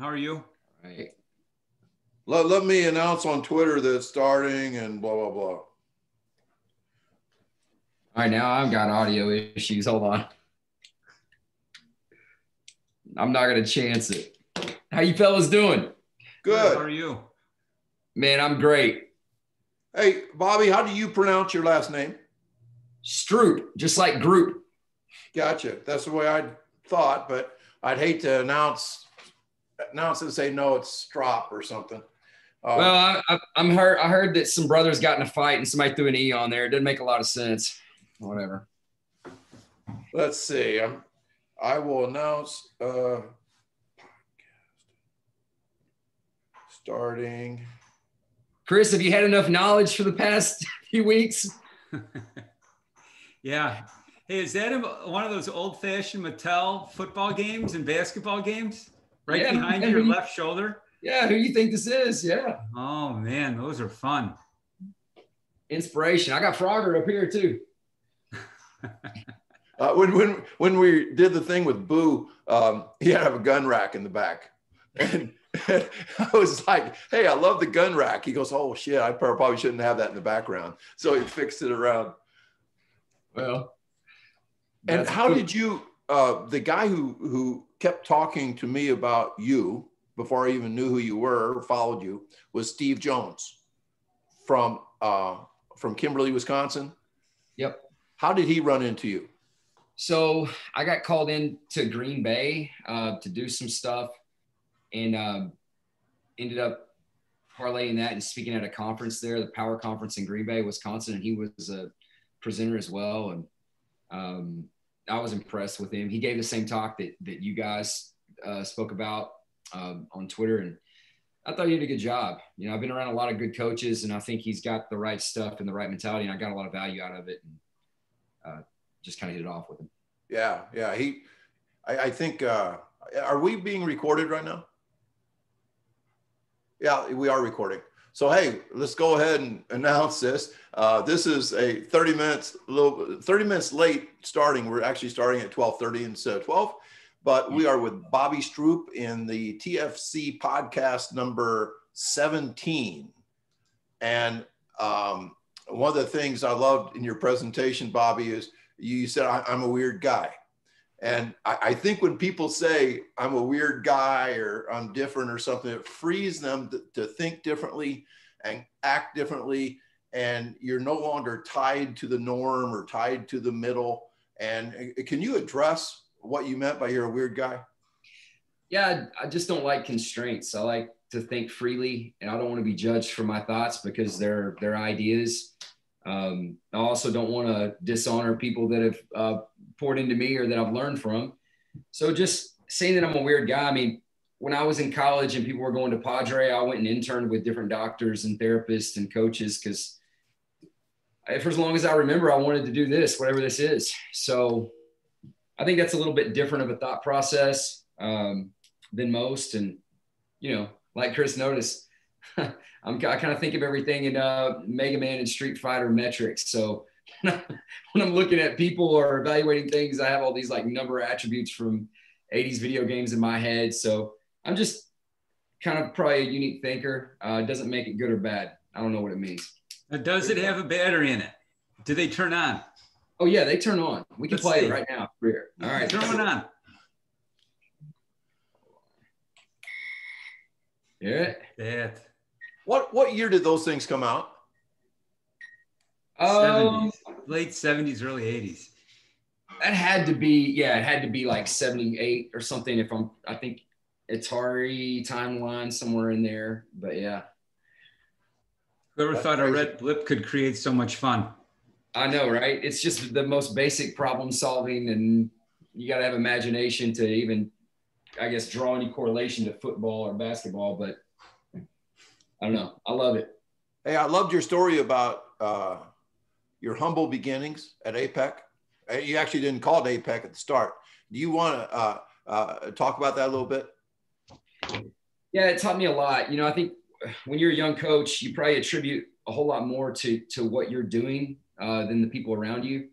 How are you? All right. Let, let me announce on Twitter that it's starting and blah, blah, blah. All right, now I've got audio issues. Hold on. I'm not gonna chance it. How you fellas doing? Good. How are you? Man, I'm great. Hey, Bobby, how do you pronounce your last name? Stroupe, just like group. Gotcha. That's the way I thought, but I'd hate to announce announce it and say no, it's Strop or something. Uh, Well, I, I, I'm heard. I heard that some brothers got in a fight and somebody threw an e on there. It didn't make a lot of sense. Whatever. let's see. I'm, I will announce uh, starting. Chris, have you had enough knowledge for the past few weeks? Yeah. Hey, is that a, one of those old-fashioned Mattel football games and basketball games? Right Yeah, behind man. your left shoulder. Yeah, who you think this is? Yeah, Oh man, those are fun. inspiration. I got Frogger up here too. Uh, when when when we did the thing with Boo, um, he had a gun rack in the back, and, I was like, "Hey, I love the gun rack." He goes, "Oh shit, I probably shouldn't have that in the background." So he fixed it around. Well, And how cool. did you? Uh, the guy who who kept talking to me about you before I even knew who you were, or followed you, was Steve Jones from uh, from Kimberly, Wisconsin. Yep. How did he run into you? So I got called in to Green Bay uh, to do some stuff, and um, ended up parlaying that and speaking at a conference there, the Power Conference in Green Bay, Wisconsin. And he was a presenter as well, and um, I was impressed with him. He gave the same talk that that you guys uh, spoke about um, on Twitter, and I thought he did a good job. You know, I've been around a lot of good coaches, and I think he's got the right stuff and the right mentality, and I got a lot of value out of it. And, uh, just kind of hit it off with him. Yeah, yeah. He, I, I think, uh, are we being recorded right now? Yeah, we are recording. So hey, let's go ahead and announce this. Uh, this is a 30 minutes, little 30 minutes late starting. We're actually starting at 12:30 instead of 12. But we are with Bobby Stroupe in the TFC podcast number 17. And um, one of the things I loved in your presentation, Bobby, is you said I, I'm a weird guy. And I, I think when people say I'm a weird guy or I'm different or something, it frees them to, to think differently and act differently. And you're no longer tied to the norm or tied to the middle. And uh, can you address what you meant by you're a weird guy? Yeah, I I just don't like constraints. I like to think freely, and I don't want to be judged for my thoughts because they're they're ideas. Um, I also don't want to dishonor people that have uh, poured into me or that I've learned from. So just saying that I'm a weird guy. I mean, when I was in college and people were going to Padre, I went and interned with different doctors and therapists and coaches because for as long as I remember, I wanted to do this, whatever this is. So I think that's a little bit different of a thought process um, than most. And, you know, like Chris noticed, I'm, I kind of think of everything in uh, Mega Man and Street Fighter metrics. So when I'm looking at people or evaluating things, I have all these like number attributes from 80s video games in my head. So I'm just kind of probably a unique thinker. Uh, it doesn't make it good or bad. I don't know what it means. Now, does it have a battery in it? Do they turn on? Oh yeah, they turn on. We can Let's play see. it right now. Here. All right. Turn it on. Yeah. That. What what year did those things come out? Um, 70s, late 70s, early 80s. that had to be yeah, it had to be like 78 or something. If I'm, I think Atari timeline somewhere in there. But yeah, Whoever That's thought a red blip could create so much fun? I know, right? It's just the most basic problem solving, and you got to have imagination to even, I guess, draw any correlation to football or basketball. But I don't know. I love it. Hey, I loved your story about uh, your humble beginnings at APEC. Uh, You actually didn't call it APEC at the start. Do you want to uh, uh, talk about that a little bit? Yeah, it taught me a lot. You know, I think when you're a young coach, you probably attribute a whole lot more to to what you're doing uh, than the people around you.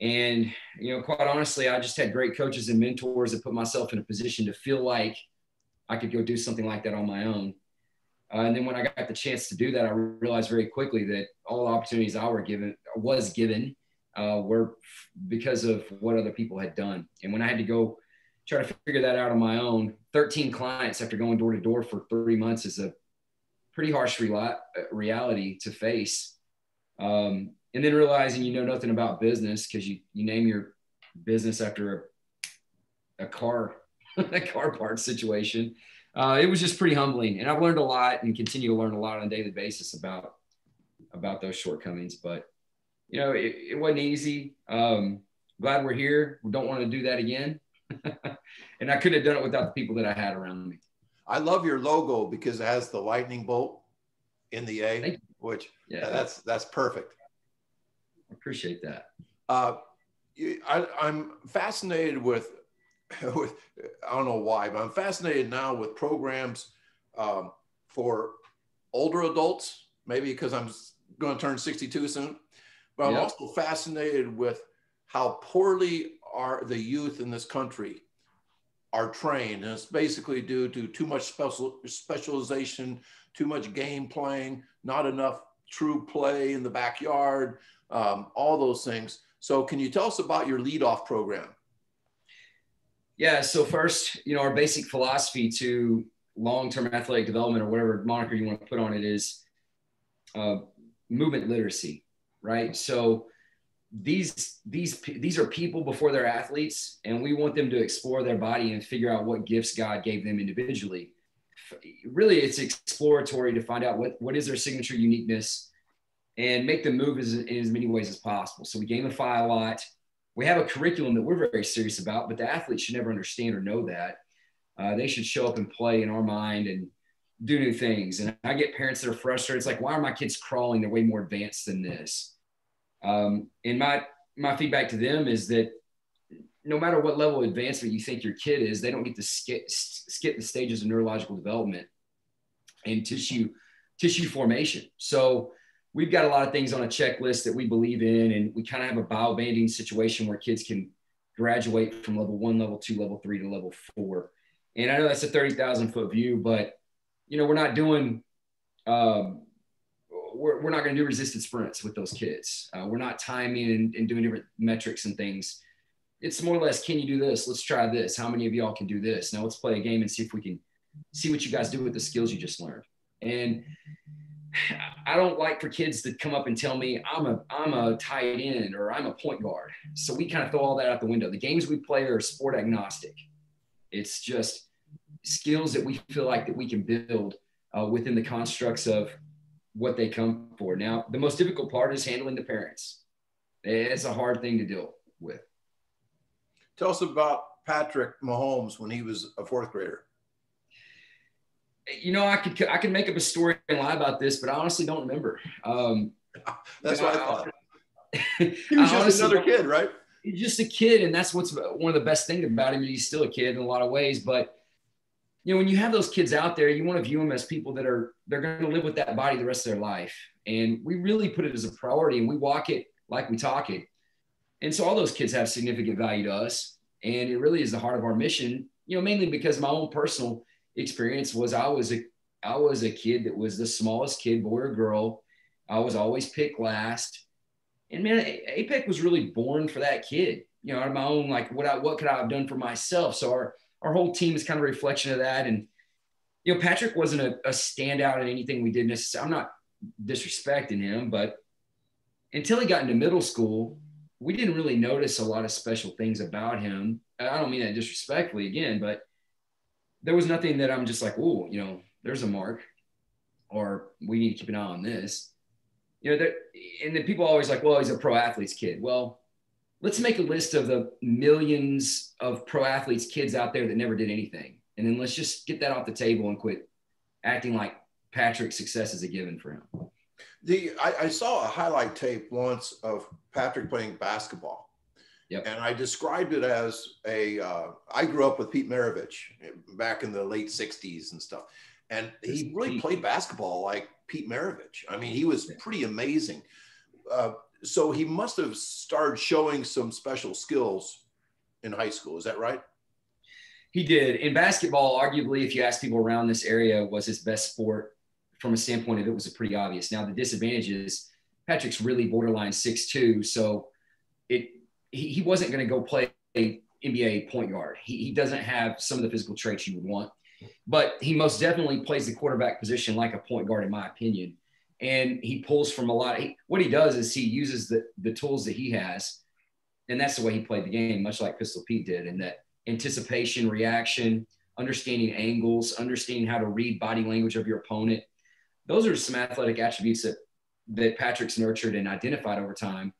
And you know, quite honestly, I just had great coaches and mentors that put myself in a position to feel like I could go do something like that on my own. Uh, and then when I got the chance to do that, I realized very quickly that all the opportunities I were given was given uh, were because of what other people had done. And when I had to go try to figure that out on my own, 13 clients after going door to door for three months is a pretty harsh uh, reality to face. Um, and then realizing you know nothing about business because you, you name your business after a, a car, a car part situation. Uh, it was just pretty humbling. And I've learned a lot and continue to learn a lot on a daily basis about, about those shortcomings, but you know, it, it wasn't easy. Um, glad we're here. We don't want to do that again. and I couldn't have done it without the people that I had around me. I love your logo because it has the lightning bolt in the A, which yeah, that's that's perfect. I appreciate that. Uh, I, I'm fascinated with with I don't know why, but I'm fascinated now with programs um, for older adults. Maybe because I'm going to turn 62 soon, but I'm yep. also fascinated with how poorly are the youth in this country are trained. And it's basically due to too much special specialization, too much game playing, not enough true play in the backyard, um, all those things. So can you tell us about your leadoff program? Yeah. So first, you know, our basic philosophy to long-term athletic development or whatever moniker you want to put on it is uh, movement literacy, right? So these these these are people before they're athletes and we want them to explore their body and figure out what gifts god gave them individually really it's exploratory to find out what what is their signature uniqueness and make them move as, in as many ways as possible so we gamify a lot we have a curriculum that we're very serious about but the athletes should never understand or know that. Uh, they should show up and play in our mind and do new things. And i get parents that are frustrated. It's like why are my kids crawling? They're way more advanced than this. Um, and my my feedback to them is that no matter what level of advancement you think your kid is, they don't get to skip skip the stages of neurological development and tissue tissue formation. So we've got a lot of things on a checklist that we believe in, and we kind of have a bio banding situation where kids can graduate from level one, level two, level three to level four. And I know that's a 30,000 foot view, but you know, we're not doing um, we're, we're not going to do resisted sprints with those kids. Uh, we're not timing and, and, doing different metrics and things. It's more or less, can you do this? Let's try this. How many of y'all can do this? Now let's play a game and see if we can see what you guys do with the skills you just learned. And I don't like for kids to come up and tell me I'm a I'm a tight end or I'm a point guard. So we kind of throw all that out the window. The games we play are sport agnostic. It's just skills that we feel like that we can build uh, within the constructs of what they come for. Now, the most difficult part is handling the parents. It's a hard thing to deal with. Tell us about Patrick Mahomes when he was a fourth grader. You know, I could I could make up a story and lie about this, but I honestly don't remember. Um, that's what I, I thought. he was just another kid, right? He's just a kid, and that's what's one of the best things about him. He's still a kid in a lot of ways, but you know, when you have those kids out there, you want to view them as people that are they're going to live with that body the rest of their life. And we really put it as a priority and we walk it like we talk it. And so all those kids have significant value to us. And it really is the heart of our mission, you know, mainly because my own personal experience was I was a I was a kid that was the smallest kid, boy or girl. I was always picked last. And man, APEC was really born for that kid. You know, out of my own, like what I what could I have done for myself? So our our whole team is kind of a reflection of that. And, you know, Patrick wasn't a, a standout in anything we did necessarily. I'm not disrespecting him, but until he got into middle school, we didn't really notice a lot of special things about him. I don't mean that disrespectfully again, but there was nothing that I'm just like, oh, you know, there's a mark, or we need to keep an eye on this. You know, there, and then people always like, well, he's a pro athlete's kid. Well, let's make a list of the millions of pro athletes, kids out there that never did anything. And then let's just get that off the table and quit acting like Patrick's success is a given for him. The I, I saw a highlight tape once of Patrick playing basketball. Yep. And I described it as a. Uh, I grew up with Pete Maravich back in the late 60s and stuff. And he really played basketball like Pete Maravich. I mean, he was pretty amazing. Uh, so he must have started showing some special skills in high school. Is that right? He did. In basketball, arguably, if you ask people around this area, was his best sport from a standpoint of it was pretty obvious. Now the disadvantage is Patrick's really borderline six two, so it he, wasn't going to go play NBA point guard. He, he doesn't have some of the physical traits you would want, but he most definitely plays the quarterback position like a point guard, in my opinion. And he pulls from a lot. What he does is he uses the the tools that he has, and that's the way he played the game, much like Pistol Pete did. in that anticipation, reaction, understanding angles, understanding how to read body language of your opponent. Those are some athletic attributes that that Patrick's nurtured and identified over time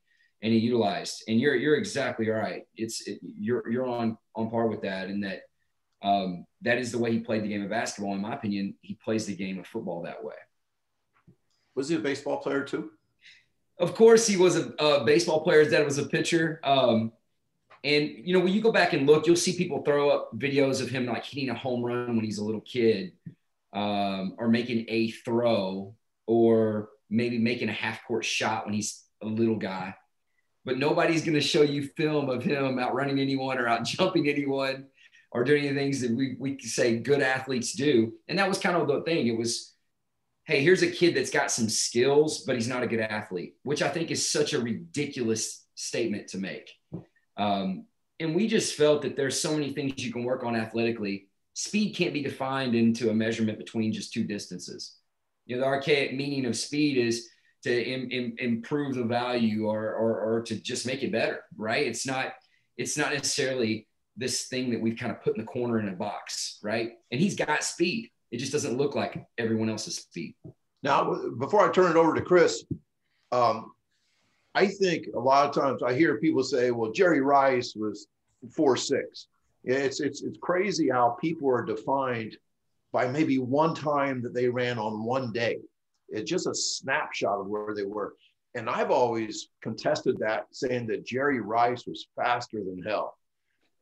and he utilized. And you're you're exactly right. It's it, you're you're on on par with that, and that um, that is the way he played the game of basketball. In my opinion, he plays the game of football that way. Was he a baseball player too? Of course, he was a, a baseball player. His dad was a pitcher. Um, and you know, when you go back and look, you'll see people throw up videos of him like hitting a home run when he's a little kid, um, or making a throw, or maybe making a half court shot when he's a little guy but nobody's going to show you film of him outrunning anyone or out jumping anyone or doing the things that we, we say good athletes do. And that was kind of the thing. It was, hey, here's a kid that's got some skills, but he's not a good athlete, which I think is such a ridiculous statement to make. Um, and we just felt that there's so many things you can work on athletically. Speed can't be defined into a measurement between just two distances. You know, the archaic meaning of speed is to Im, Im, improve the value or, or, or to just make it better, right? It's not, it's not necessarily this thing that we've kind of put in the corner in a box, right? And he's got speed. It just doesn't look like everyone else's speed. Now, before I turn it over to Chris, um, I think a lot of times I hear people say, "Well, Jerry Rice was four six. It's it's it's crazy how people are defined by maybe one time that they ran on one day. It's just a snapshot of where they were. And I've always contested that, saying that Jerry Rice was faster than hell.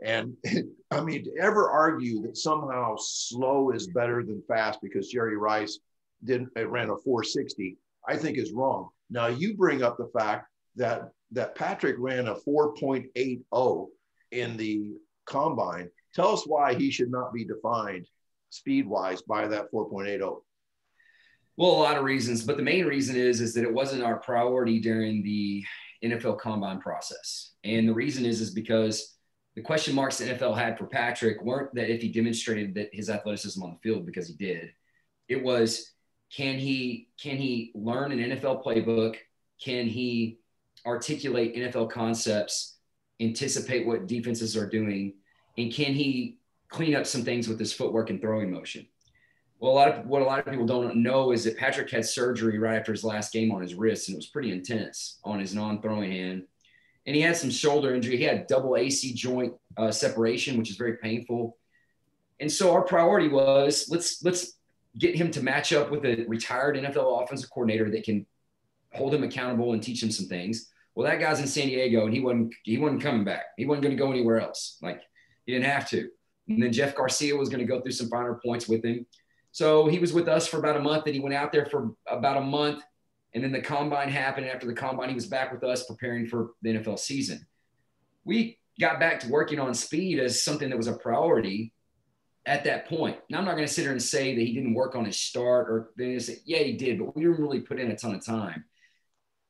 And I mean, to ever argue that somehow slow is better than fast because Jerry Rice didn't ran a 460, I think is wrong. Now you bring up the fact that that Patrick ran a 4.80 in the combine. Tell us why he should not be defined speed wise by that 4.80. Well, a lot of reasons, but the main reason is is that it wasn't our priority during the NFL combine process. And the reason is is because the question marks the NFL had for Patrick weren't that if he demonstrated that his athleticism on the field because he did. It was can he can he learn an NFL playbook? Can he articulate NFL concepts, anticipate what defenses are doing, and can he clean up some things with his footwork and throwing motion? Well, a lot of what a lot of people don't know is that Patrick had surgery right after his last game on his wrist, and it was pretty intense on his non-throwing hand. And he had some shoulder injury. He had double AC joint uh, separation, which is very painful. And so our priority was let's let's get him to match up with a retired NFL offensive coordinator that can hold him accountable and teach him some things. Well, that guy's in San Diego, and he wasn't he wasn't coming back. He wasn't going to go anywhere else. Like he didn't have to. And then Jeff Garcia was going to go through some finer points with him. So he was with us for about a month and he went out there for about a month. And then the combine happened. After the combine, he was back with us preparing for the NFL season. We got back to working on speed as something that was a priority at that point. Now, I'm not going to sit here and say that he didn't work on his start or then say, yeah, he did, but we didn't really put in a ton of time.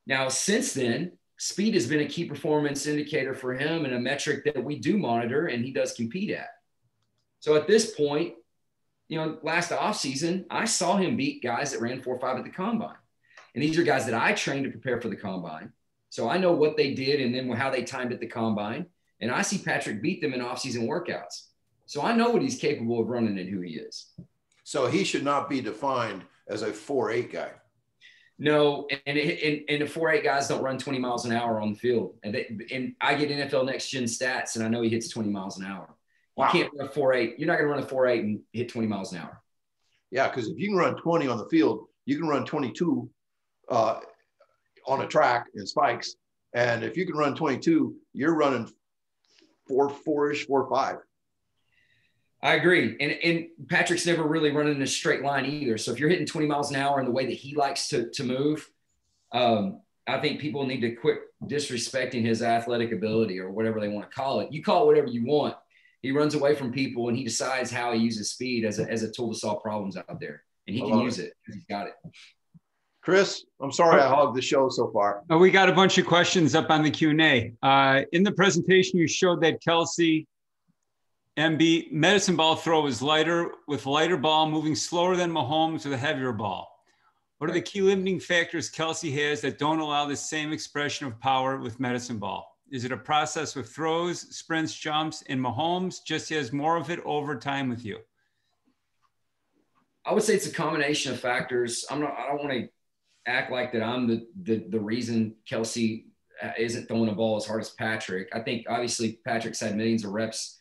Now, since then, speed has been a key performance indicator for him and a metric that we do monitor and he does compete at. So at this point, you know, last offseason, I saw him beat guys that ran four five at the combine. And these are guys that I trained to prepare for the combine. So I know what they did and then how they timed at the combine. And I see Patrick beat them in offseason workouts. So I know what he's capable of running and who he is. So he should not be defined as a four eight guy. No, and and, and the four eight guys don't run 20 miles an hour on the field. And they, and I get NFL next gen stats and I know he hits 20 miles an hour. Wow. You can't run a four eight. You're not going to run a four eight and hit 20 miles an hour. Yeah, because if you can run 20 on the field, you can run 22 uh, on a track in spikes. And if you can run 22, you're running four, four-ish, four, five. I agree. And, and Patrick's never really running in a straight line either. So if you're hitting 20 miles an hour in the way that he likes to, to move, um, I think people need to quit disrespecting his athletic ability or whatever they want to call it. You call it whatever you want He runs away from people and he decides how he uses speed as a, as a tool to solve problems out there. And he can use it. it. He's got it. Chris, I'm sorry I hogged the show so far. Oh, we got a bunch of questions up on the Q&A. Uh, in the presentation, you showed that Kelce MB medicine ball throw is lighter with lighter ball, moving slower than Mahomes with a heavier ball. What are the key limiting factors Kelce has that don't allow the same expression of power with medicine ball? Is it a process with throws, sprints, jumps, and Mahomes just has more of it over time with you? I would say it's a combination of factors. I'm not. I don't want to act like that I'm the the, the reason Kelce uh, isn't throwing a ball as hard as Patrick. I think obviously Patrick's had millions of reps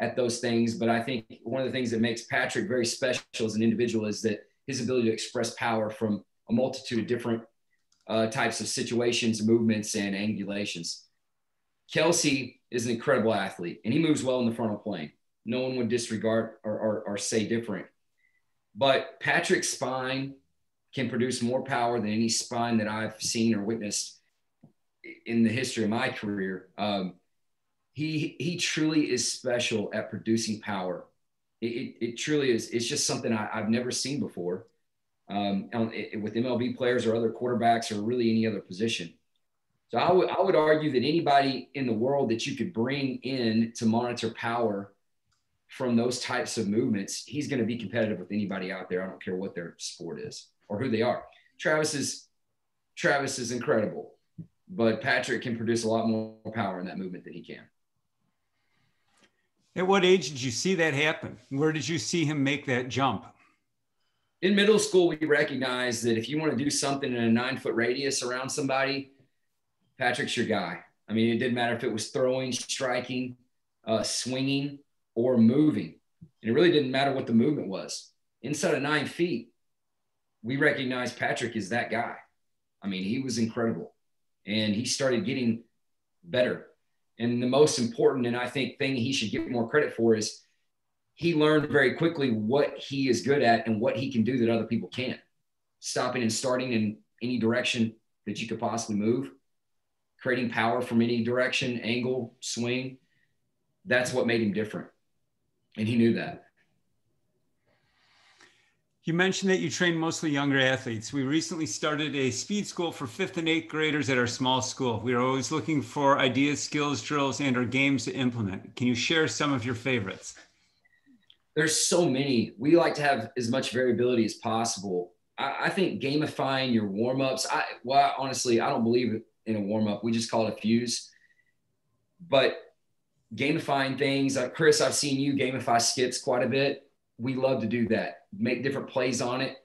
at those things, but I think one of the things that makes Patrick very special as an individual is that his ability to express power from a multitude of different uh, types of situations, movements, and angulations. Kelce is an incredible athlete, and he moves well in the frontal plane. No one would disregard or, or, or say different. But Patrick's spine can produce more power than any spine that I've seen or witnessed in the history of my career. Um, he he truly is special at producing power. It, it, it truly is. It's just something I, have never seen before um, on, it, with MLB players or other quarterbacks or really any other position. So I would I would argue that anybody in the world that you could bring in to monitor power from those types of movements, he's going to be competitive with anybody out there. I don't care what their sport is or who they are. Travis is Travis is incredible, but Patrick can produce a lot more power in that movement than he can. At what age did you see that happen? Where did you see him make that jump? In middle school, we recognized that if you want to do something in a nine foot radius around somebody, Patrick's your guy. I mean, it didn't matter if it was throwing, striking, uh, swinging, or moving. And it really didn't matter what the movement was. Inside of nine feet, we recognized Patrick is that guy. I mean, he was incredible. And he started getting better. And the most important, and I think thing he should get more credit for is he learned very quickly what he is good at and what he can do that other people can't. Stopping and starting in any direction that you could possibly move, creating power from any direction, angle, swing. That's what made him different. And he knew that. You mentioned that you train mostly younger athletes. We recently started a speed school for fifth and eighth graders at our small school. We are always looking for ideas, skills, drills, and or games to implement. Can you share some of your favorites? There's so many. We like to have as much variability as possible. I, I think gamifying your warm-ups, I well, honestly, I don't believe in a warm-up. We just call it a fuse. But gamifying things, Chris, I've seen you gamify skips quite a bit. We love to do that make different plays on it.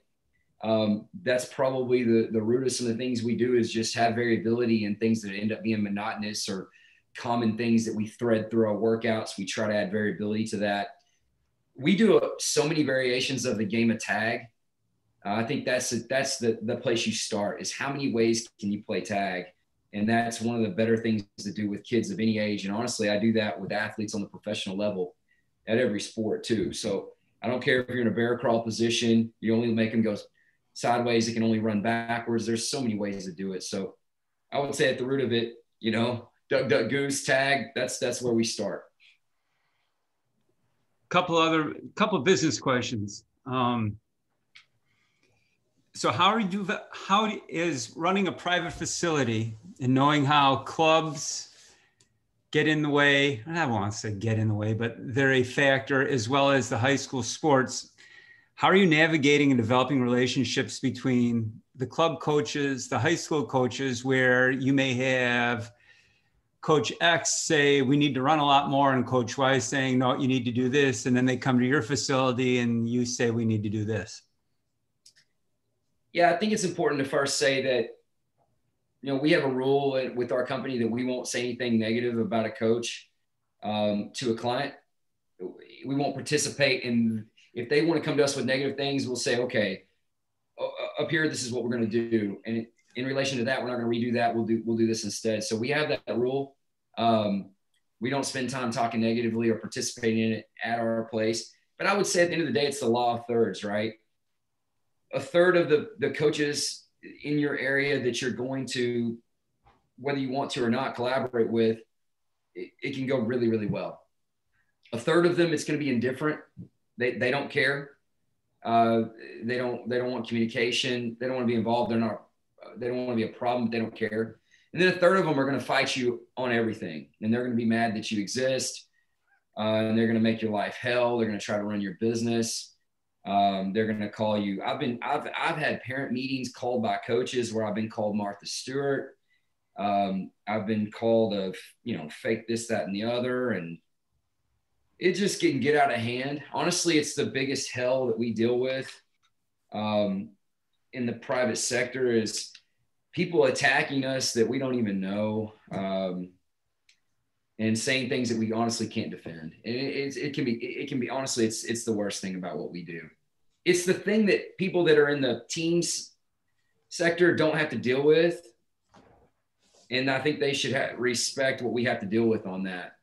Um, that's probably the, the root of some of the things we do is just have variability and things that end up being monotonous or common things that we thread through our workouts. We try to add variability to that. We do a, so many variations of the game of tag. Uh, I think that's that's the, the place you start is how many ways can you play tag? And that's one of the better things to do with kids of any age. And honestly, I do that with athletes on the professional level at every sport too. So I don't care if you're in a bear crawl position, you only make them go sideways, it can only run backwards. There's so many ways to do it. So I would say at the root of it, you know, duck, duck, goose, tag, that's that's where we start. Couple other couple business questions. Um, so how are you how is running a private facility and knowing how clubs get in the way. I don't want to say get in the way, but they're a factor as well as the high school sports. How are you navigating and developing relationships between the club coaches, the high school coaches, where you may have coach X say, we need to run a lot more, and coach Y saying, no, you need to do this. And then they come to your facility and you say, we need to do this? Yeah, I think it's important to first say that you know, we have a rule with our company that we won't say anything negative about a coach um, to a client. We won't participate in if they want to come to us with negative things. We'll say, okay, up here, this is what we're going to do, and in relation to that, we're not going to redo that. We'll do we'll do this instead. So we have that, rule. Um, we don't spend time talking negatively or participating in it at our place. But I would say at the end of the day, it's the law of thirds, right? A third of the the coaches in your area that you're going to, whether you want to or not, collaborate with, it, it can go really, really well. a third of them, it's going to be indifferent. They, they don't care. Uh, they don't they don't want communication. They don't want to be involved. They're not. They don't want to be a problem. They don't care. And then a third of them are going to fight you on everything, and they're going to be mad that you exist. Uh, and they're going to make your life hell. They're going to try to run your business. Um, they're going to call you. I've been I've I've had parent meetings called by coaches where I've been called Martha Stewart. Um, I've been called of you know fake this that and the other, and it just can get out of hand. Honestly, it's the biggest hell that we deal with um, in the private sector is people attacking us that we don't even know um, and saying things that we honestly can't defend. And it, it, it can be, it can be honestly, it's it's the worst thing about what we do. It's the thing that people that are in the teams sector don't have to deal with, and I think they should have, respect what we have to deal with on that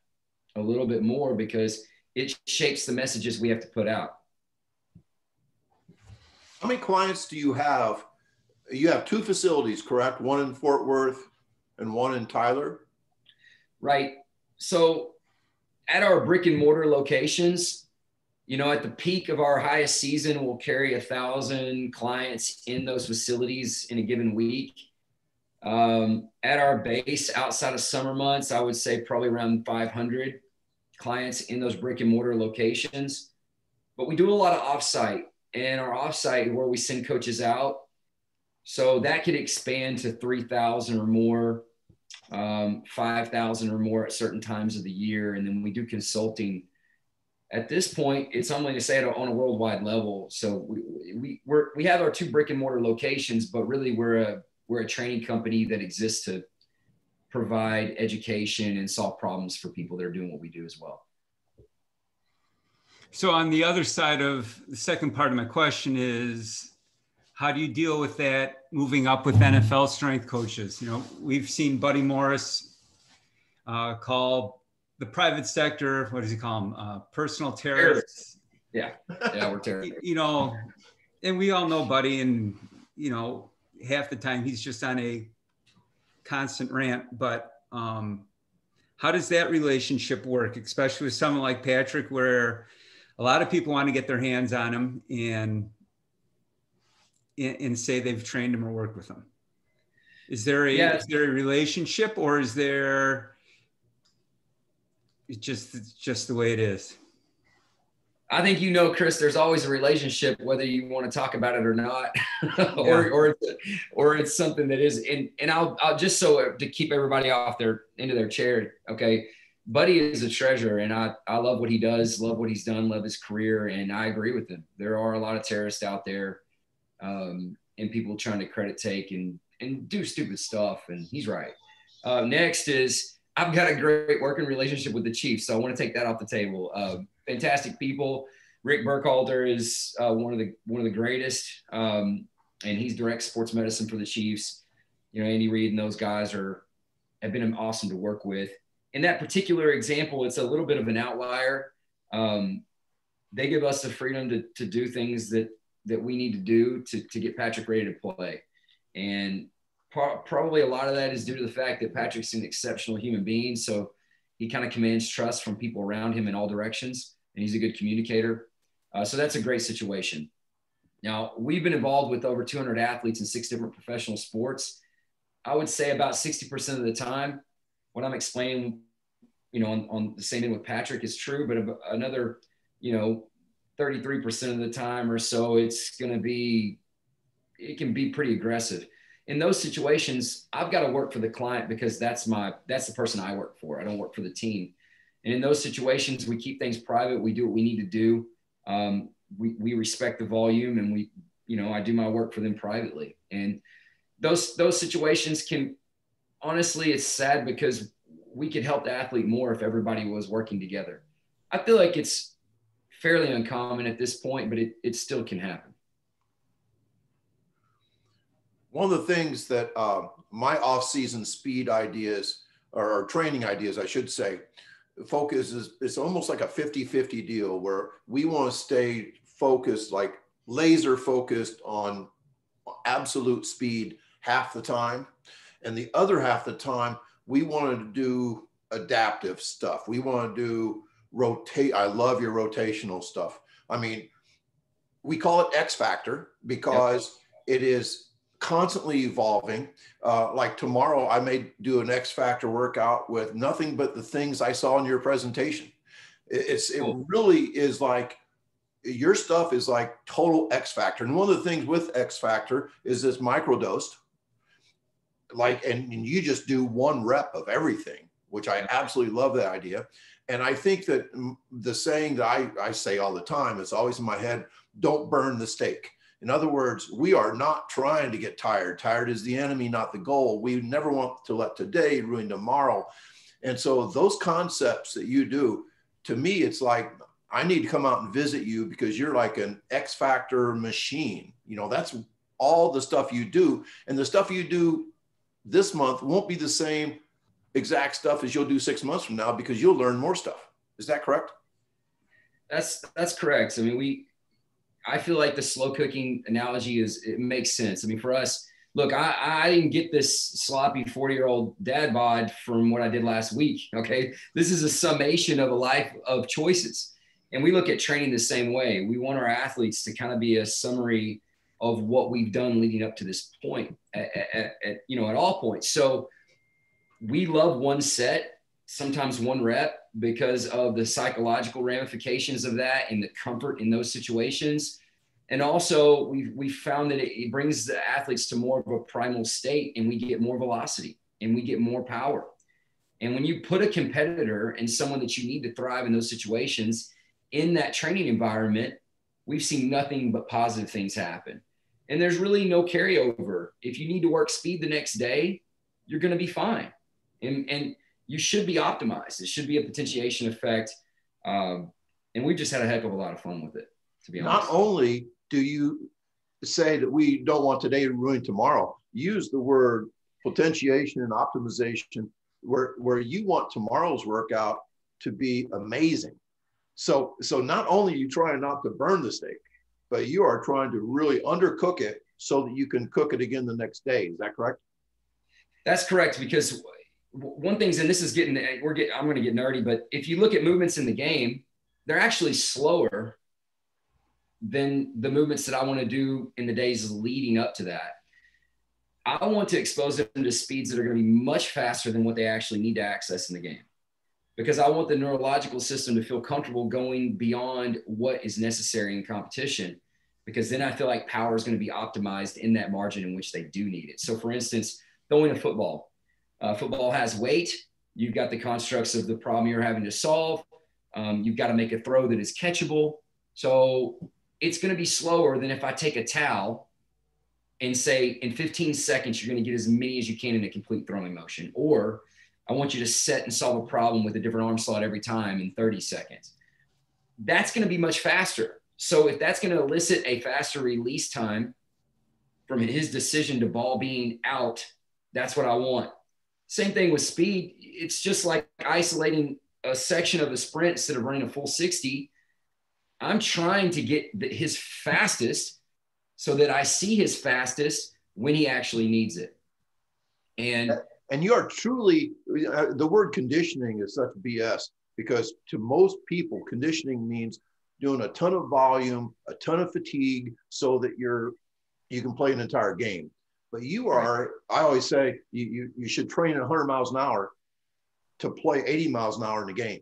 a little bit more because it shapes the messages we have to put out. How many clients do you have? You have two facilities, correct? One in Fort Worth and one in Tyler? Right. So at our brick and mortar locations, you know, at the peak of our highest season, we'll carry a thousand clients in those facilities in a given week. Um, at our base outside of summer months, I would say probably around 500 clients in those brick and mortar locations. But we do a lot of offsite, and our offsite where we send coaches out. So that could expand to 3,000 or more, um, 5,000 or more at certain times of the year. And then we do consulting. At this point, it's only to say it on a worldwide level. So we, we, we're, we have our two brick and mortar locations, but really we're a, we're a training company that exists to provide education and solve problems for people that are doing what we do as well. So, on the other side of the second part of my question is how do you deal with that moving up with NFL strength coaches? You know, we've seen Buddy Morris uh, call the private sector, what does he call them? Uh, personal terrorists. Yeah. Yeah, we're terrorists. you know, and we all know Buddy, and, you know, half the time he's just on a constant rant, but um, how does that relationship work, especially with someone like Patrick, where a lot of people want to get their hands on him and and say they've trained him or worked with him? Is there a yeah. is there a relationship, or is there it's just it's just the way it is? I think you know, Chris. There's always a relationship, whether you want to talk about it or not, or yeah. or or it's something that is. And and I'll I'll just so to keep everybody off their into their chair. Okay, Buddy is a treasure, and I I love what he does, love what he's done, love his career, and I agree with him. There are a lot of terrorists out there, um, and people trying to credit take and and do stupid stuff, and he's right. Uh, next is I've got a great working relationship with the Chiefs, so I want to take that off the table. Uh, fantastic people. Rick Burkholder is uh, one of the one of the greatest, um, and he's direct sports medicine for the Chiefs. You know, Andy Reid and those guys are have been awesome to work with. In that particular example, it's a little bit of an outlier. Um, they give us the freedom to, to do things that that we need to do to, to get Patrick ready to play. And pro- probably a lot of that is due to the fact that Patrick's an exceptional human being. So he kind of commands trust from people around him in all directions and he's a good communicator. Uh, so that's a great situation. Now, we've been involved with over 200 athletes in six different professional sports. I would say about 60% of the time, what I'm explaining, you know, on, on the same end with Patrick is true, but another, you know, 33% of the time or so, it's going to be, it can be pretty aggressive. In those situations, I've got to work for the client because that's my, that's the person I work for. I don't work for the team. And in those situations, we keep things private. We do what we need to do. Um, we, we respect the volume and we, you know, I do my work for them privately. And those, those situations can, honestly, it's sad because we could help the athlete more if everybody was working together. I feel like it's fairly uncommon at this point, but it, it still can happen. One of the things that uh, my off-season speed ideas or, or training ideas, I should say, focus is it's almost like a 50-50 deal where we want to stay focused like laser focused on absolute speed half the time and the other half the time we want to do adaptive stuff we want to do rotate. I love your rotational stuff. I mean, we call it X Factor because yep. it is constantly evolving. Uh, like tomorrow, I may do an X Factor workout with nothing but the things I saw in your presentation. It's it really is like your stuff is like total X Factor. And one of the things with X Factor is this microdosed, like, and, and you just do one rep of everything, which I absolutely love that idea. And I think that the saying that I, I say all the time, it's always in my head don't burn the stake. In other words, we are not trying to get tired. Tired is the enemy, not the goal. We never want to let today ruin tomorrow. And so, those concepts that you do, to me, it's like I need to come out and visit you because you're like an X factor machine. You know, that's all the stuff you do. And the stuff you do this month won't be the same exact stuff as you'll do six months from now because you'll learn more stuff. Is that correct? That's that's correct. I mean, we I feel like the slow cooking analogy is it makes sense. I mean, for us, look, I, I didn't get this sloppy 40 year old dad bod from what I did last week. Okay. This is a summation of a life of choices. And we look at training the same way. We want our athletes to kind of be a summary of what we've done leading up to this point at, at, at you know, at all points. So we love one set, sometimes one rep because of the psychological ramifications of that and the comfort in those situations. And also, we we found that it, brings the athletes to more of a primal state, and we get more velocity and we get more power. And when you put a competitor and someone that you need to thrive in those situations in that training environment, we've seen nothing but positive things happen. And there's really no carryover. If you need to work speed the next day, you're going to be fine. And, and you should be optimized. It should be a potentiation effect. Um, and we just had a heck of a lot of fun with it, to be honest. Not only do you say that we don't want today to ruin tomorrow, use the word potentiation and optimization where, where you want tomorrow's workout to be amazing. So, so not only are you trying not to burn the steak, but you are trying to really undercook it so that you can cook it again the next day. Is that correct? That's correct because one thing's and this is getting eh, we're getting I'm going to get nerdy, but if you look at movements in the game, they're actually slower than the movements that I want to do in the days leading up to that. I want to expose them to speeds that are going to be much faster than what they actually need to access in the game. Because I want the neurological system to feel comfortable going beyond what is necessary in competition. Because then I feel like power is going to be optimized in that margin in which they do need it. So, for instance, throwing a football, uh, football has weight. You've got the constructs of the problem you're having to solve. Um, you've got to make a throw that is catchable. So it's going to be slower than if I take a towel and say in 15 seconds, you're going to get as many as you can in a complete throwing motion. Or I want you to set and solve a problem with a different arm slot every time in 30 seconds. That's going to be much faster. So if that's going to elicit a faster release time from his decision to ball being out, that's what I want. Same thing with speed. It's just like isolating a section of a sprint instead of running a full 60. I'm trying to get his fastest so that I see his fastest when he actually needs it. And and you are truly uh, the word conditioning is such BS because to most people conditioning means doing a ton of volume, a ton of fatigue so that you're you can play an entire game. But you are, I always say, you, you, you should train at 100 miles an hour to play 80 miles an hour in the game.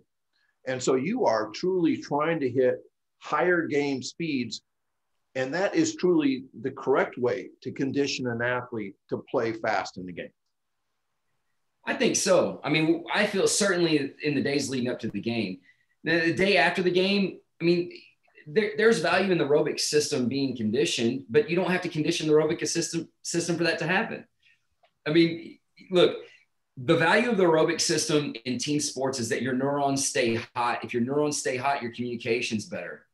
And so you are truly trying to hit higher game speeds. And that is truly the correct way to condition an athlete to play fast in the game. I think so. I mean, I feel certainly in the days leading up to the game. The day after the game, I mean, there, there's value in the aerobic system being conditioned, but you don't have to condition the aerobic system system for that to happen. I mean, look, the value of the aerobic system in team sports is that your neurons stay hot. If your neurons stay hot, your communication's better.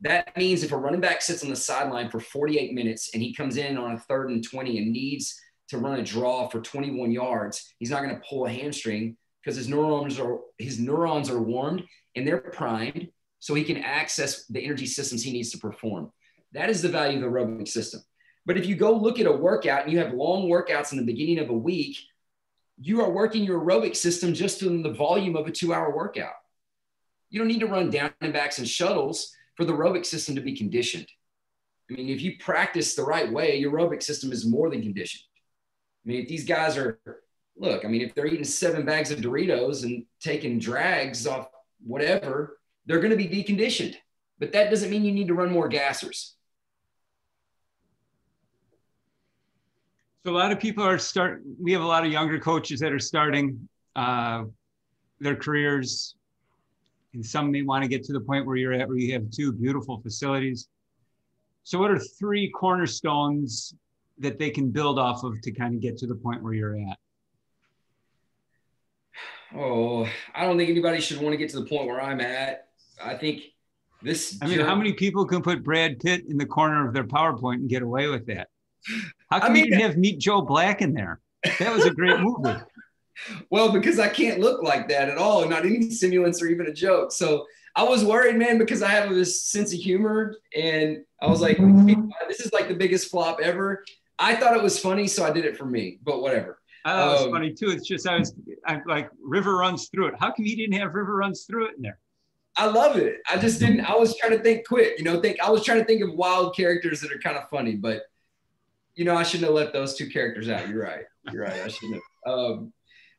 That means if a running back sits on the sideline for 48 minutes and he comes in on a third and 20 and needs to run a draw for 21 yards, he's not going to pull a hamstring because his neurons are his neurons are warmed and they're primed so he can access the energy systems he needs to perform. That is the value of the aerobic system. But if you go look at a workout and you have long workouts in the beginning of a week, you are working your aerobic system just in the volume of a two hour workout. You don't need to run down and backs and shuttles for the aerobic system to be conditioned. I mean, if you practice the right way, your aerobic system is more than conditioned. I mean, if these guys are, look, I mean, if they're eating seven bags of Doritos and taking drags off whatever, they're going to be deconditioned. But that doesn't mean you need to run more gassers. So a lot of people are start. We have a lot of younger coaches that are starting uh, their careers, and some may want to get to the point where you're at, where you have two beautiful facilities. So, what are three cornerstones that they can build off of to kind of get to the point where you're at? Oh, I don't think anybody should want to get to the point where I'm at. I think this. I mean, how many people can put Brad Pitt in the corner of their PowerPoint and get away with that? How come I mean, you didn't have Meet Joe Black in there? That was a great movie. well, because I can't look like that at all, not any simulants or even a joke. So I was worried, man, because I have this sense of humor, and I was like, "This is like the biggest flop ever." I thought it was funny, so I did it for me. But whatever. I thought it was um, funny too. It's just I was I'm like River runs through it. How come you didn't have River runs through it in there? I love it. I just didn't. I was trying to think quick, you know. Think I was trying to think of wild characters that are kind of funny, but you know, I shouldn't have left those two characters out. You're right. You're right. I shouldn't have. Um,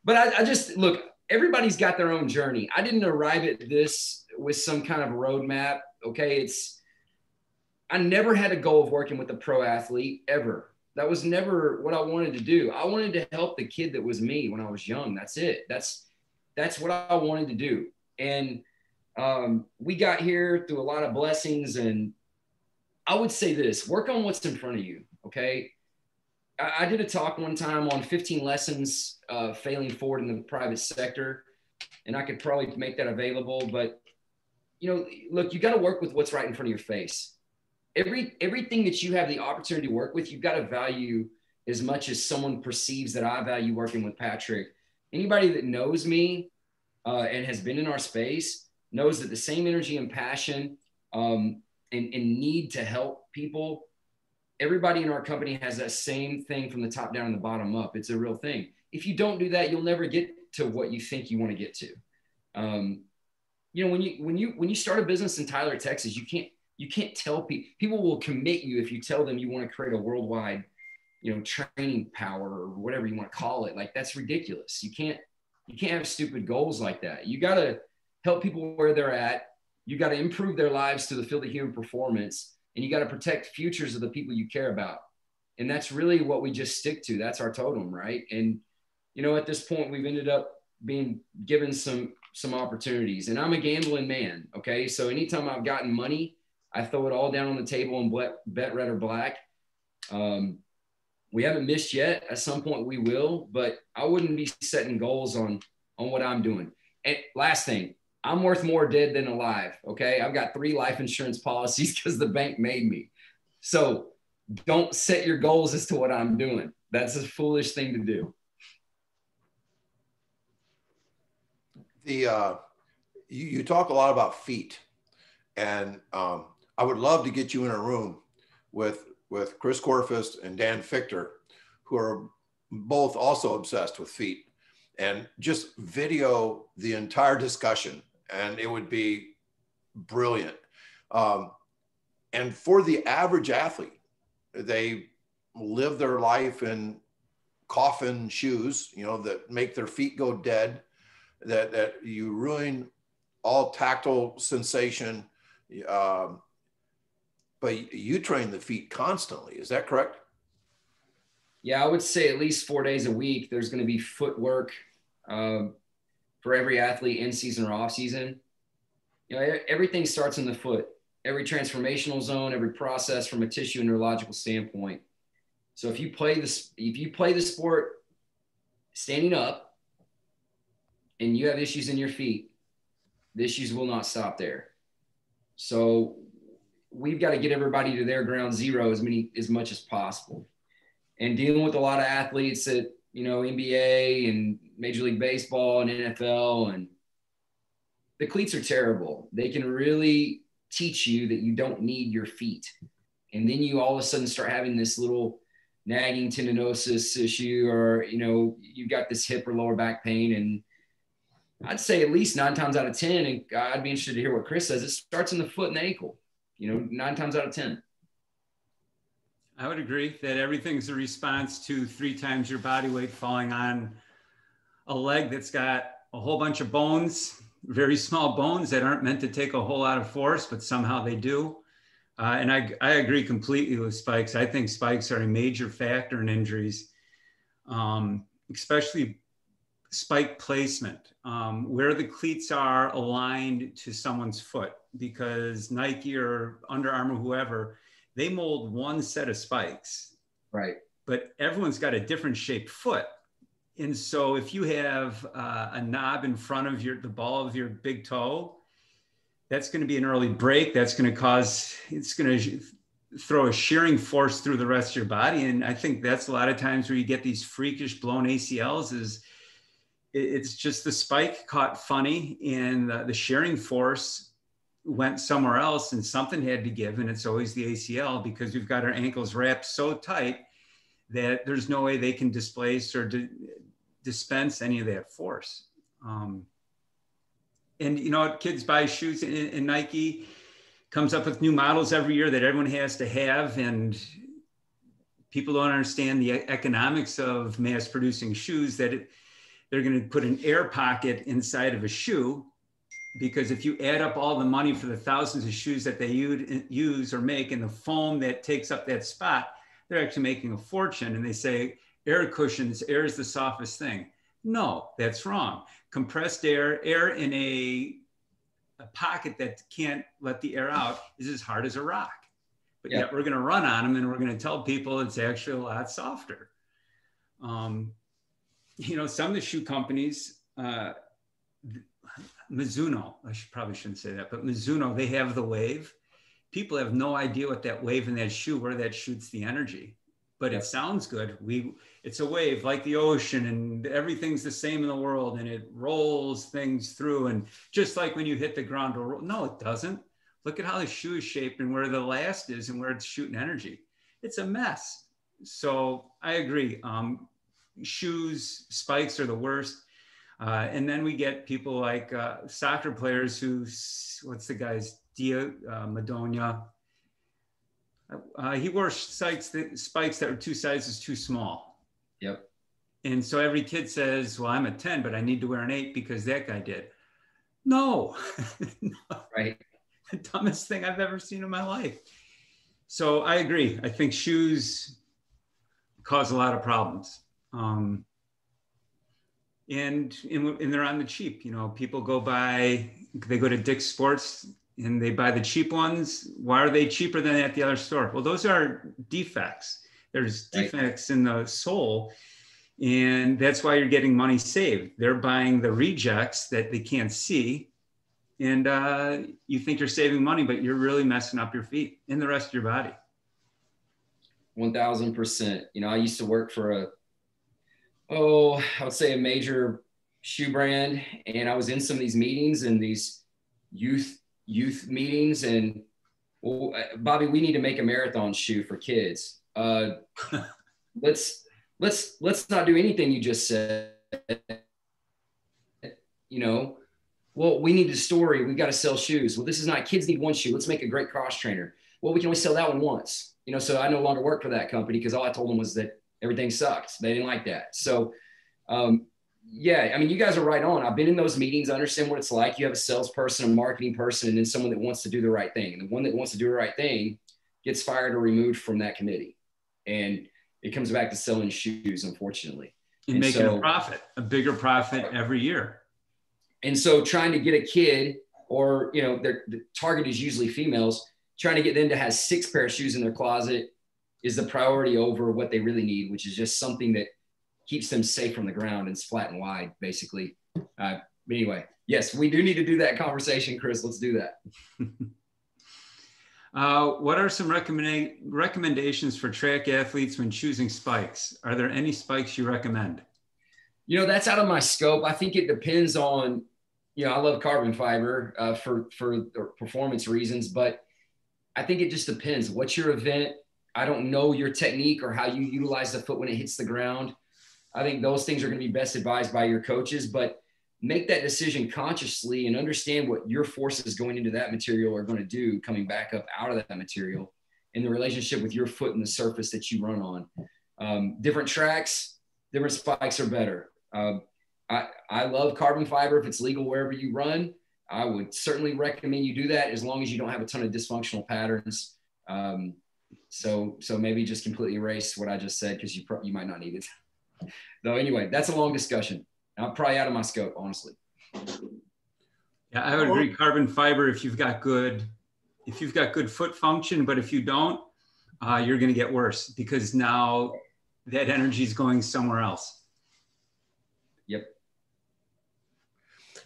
but I, I just look. Everybody's got their own journey. I didn't arrive at this with some kind of roadmap. Okay, it's. I never had a goal of working with a pro athlete ever. That was never what I wanted to do. I wanted to help the kid that was me when I was young. That's it. That's that's what I wanted to do. And um, we got here through a lot of blessings. And I would say this: work on what's in front of you. Okay. I, I did a talk one time on 15 lessons uh, failing forward in the private sector, and I could probably make that available. But you know, look, you got to work with what's right in front of your face. Every everything that you have the opportunity to work with, you've got to value as much as someone perceives that I value working with Patrick. Anybody that knows me uh, and has been in our space knows that the same energy and passion um, and, and need to help people everybody in our company has that same thing from the top down and the bottom up. It's a real thing. If you don't do that, you'll never get to what you think you want to get to. Um, you know, when you when you when you start a business in Tyler, Texas, you can't you can't tell people people will commit you if you tell them you want to create a worldwide, you know, training power or whatever you want to call it. Like that's ridiculous. You can't you can't have stupid goals like that. You got to help people where they're at. You got to improve their lives to the field of human performance and you got to protect futures of the people you care about. And that's really what we just stick to. That's our totem right? And you know at this point we've ended up being given some some opportunities. And i'm a gambling man okay? So anytime i've gotten money i throw it all down on the table and bet, red or black. Um, we haven't missed yet. At some point we will but i wouldn't be setting goals on on what i'm doing. And last thing I'm worth more dead than alive. Okay. I've got three life insurance policies because the bank made me. So don't set your goals as to what I'm doing. That's a foolish thing to do. The uh, you, you talk a lot about feet, and um, I would love to get you in a room with with Chris Korfist and Dan Fichter, who are both also obsessed with feet, and just video the entire discussion and it would be brilliant. Um, and for the average athlete, they live their life in coffin shoes, you know, that make their feet go dead, that, that you ruin all tactile sensation. Um, but you train the feet constantly. Is that correct? Yeah, I would say at least four days a week. There's going to be footwork, um, for every athlete in season or off season. You know, everything starts in the foot. Every transformational zone, every process from a tissue and neurological standpoint. So if you play this, if you play the sport standing up, and you have issues in your feet, the issues will not stop there. So we've got to get everybody to their ground zero as many as much as possible. And dealing with a lot of athletes that you know, NBA and Major League Baseball and NFL. And the cleats are terrible. They can really teach you that you don't need your feet. And then you all of a sudden start having this little nagging tendinosis issue, or, you know, you've got this hip or lower back pain. And I'd say at least nine times out of 10, and I'd be interested to hear what Chris says. It starts in the foot and the ankle, you know, nine times out of 10. I would agree that everything's a response to three times your body weight falling on a leg that's got a whole bunch of bones, very small bones that aren't meant to take a whole lot of force, but somehow they do. Uh, and I, I agree completely with spikes. I think spikes are a major factor in injuries, um, especially spike placement, um, where the cleats are aligned to someone's foot, because Nike or Under Armour, whoever, they mold one set of spikes. Right. But everyone's got a different shaped foot. And so if you have uh, a knob in front of your the ball of your big toe, that's going to be an early break. That's going to cause it's going to throw a shearing force through the rest of your body. And I think that's a lot of times where you get these freakish blown ACLs is it's just the spike caught funny and the, the shearing force went somewhere else and something had to give. And it's always the ACL because we've got our ankles wrapped so tight that there's no way they can displace or di- dispense any of that force. Um, and you know, kids buy shoes and, Nike comes up with new models every year that everyone has to have. And people don't understand the economics of mass producing shoes that it, they're going to put an air pocket inside of a shoe because if you add up all the money for the thousands of shoes that they use or make and the foam that takes up that spot, they're actually making a fortune. And they say air cushions, air is the softest thing. No, that's wrong. Compressed air, air in a, a pocket that can't let the air out is as hard as a rock. But yep. yet we're going to run on them and we're going to tell people it's actually a lot softer. Um, you know, some of the shoe companies, uh, Mizuno, I should, probably shouldn't say that, but Mizuno, they have the wave. People have no idea what that wave in that shoe, where that shoots the energy, but it sounds good. We, it's a wave like the ocean and everything's the same in the world and it rolls things through. And just like when you hit the ground, or no, it doesn't. Look at how the shoe is shaped and where the last is and where it's shooting energy. It's a mess. So I agree. Um, shoes, spikes are the worst uh, and then we get people like uh, soccer players who, what's the guy's, Dia uh, Maradona. Uh, he wore spikes that, spikes that were two sizes too small. Yep. And so every kid says, well, I'm a 10, but I need to wear an eight because that guy did. No. no. Right. The dumbest thing I've ever seen in my life. So I agree. I think shoes cause a lot of problems. Um, and, and they're on the cheap. You know, people go buy, they go to Dick's Sports and they buy the cheap ones. Why are they cheaper than at the other store? Well, those are defects. There's defects right. in the sole, and that's why you're getting money saved. They're buying the rejects that they can't see, and uh, you think you're saving money, but you're really messing up your feet and the rest of your body. One thousand percent. You know, I used to work for a oh, I would say a major shoe brand. And I was in some of these meetings and these youth youth meetings and well, Bobby, we need to make a marathon shoe for kids. Uh, let's let's let's not do anything you just said. You know, well, we need a story. We've got to sell shoes. Well, this is not kids need one shoe. Let's make a great cross trainer. Well, we can only sell that one once. You know, so I no longer work for that company because all I told them was that everything sucked. They didn't like that. So, um, yeah, I mean, you guys are right on. I've been in those meetings. I understand what it's like. You have a salesperson, a marketing person, and then someone that wants to do the right thing. And the one that wants to do the right thing gets fired or removed from that committee. And it comes back to selling shoes, unfortunately. And, and making so, a profit, a bigger profit every year. And so trying to get a kid or, you know, the target is usually females, trying to get them to have six pair of shoes in their closet is the priority over what they really need, which is just something that keeps them safe from the ground and it's flat and wide, basically. Uh, anyway, yes, we do need to do that conversation, Chris. Let's do that. uh, what are some recommend- recommendations for track athletes when choosing spikes? Are there any spikes you recommend? You know, that's out of my scope. I think it depends on, you know, I love carbon fiber uh, for for performance reasons, but I think it just depends. What's your event? I don't know your technique or how you utilize the foot when it hits the ground. I think those things are going to be best advised by your coaches. But make that decision consciously and understand what your forces going into that material are going to do coming back up out of that material and the relationship with your foot and the surface that you run on. Um, different tracks, different spikes are better. Uh, I, I love carbon fiber if it's legal wherever you run. I would certainly recommend you do that as long as you don't have a ton of dysfunctional patterns. Um, so so maybe just completely erase what I just said because you pro- you might not need it. Though anyway, that's a long discussion. I'm probably out of my scope, honestly. Yeah, I would agree. Carbon fiber, if you've got good, if you've got good foot function, but if you don't, uh, you're going to get worse because now that energy is going somewhere else. Yep.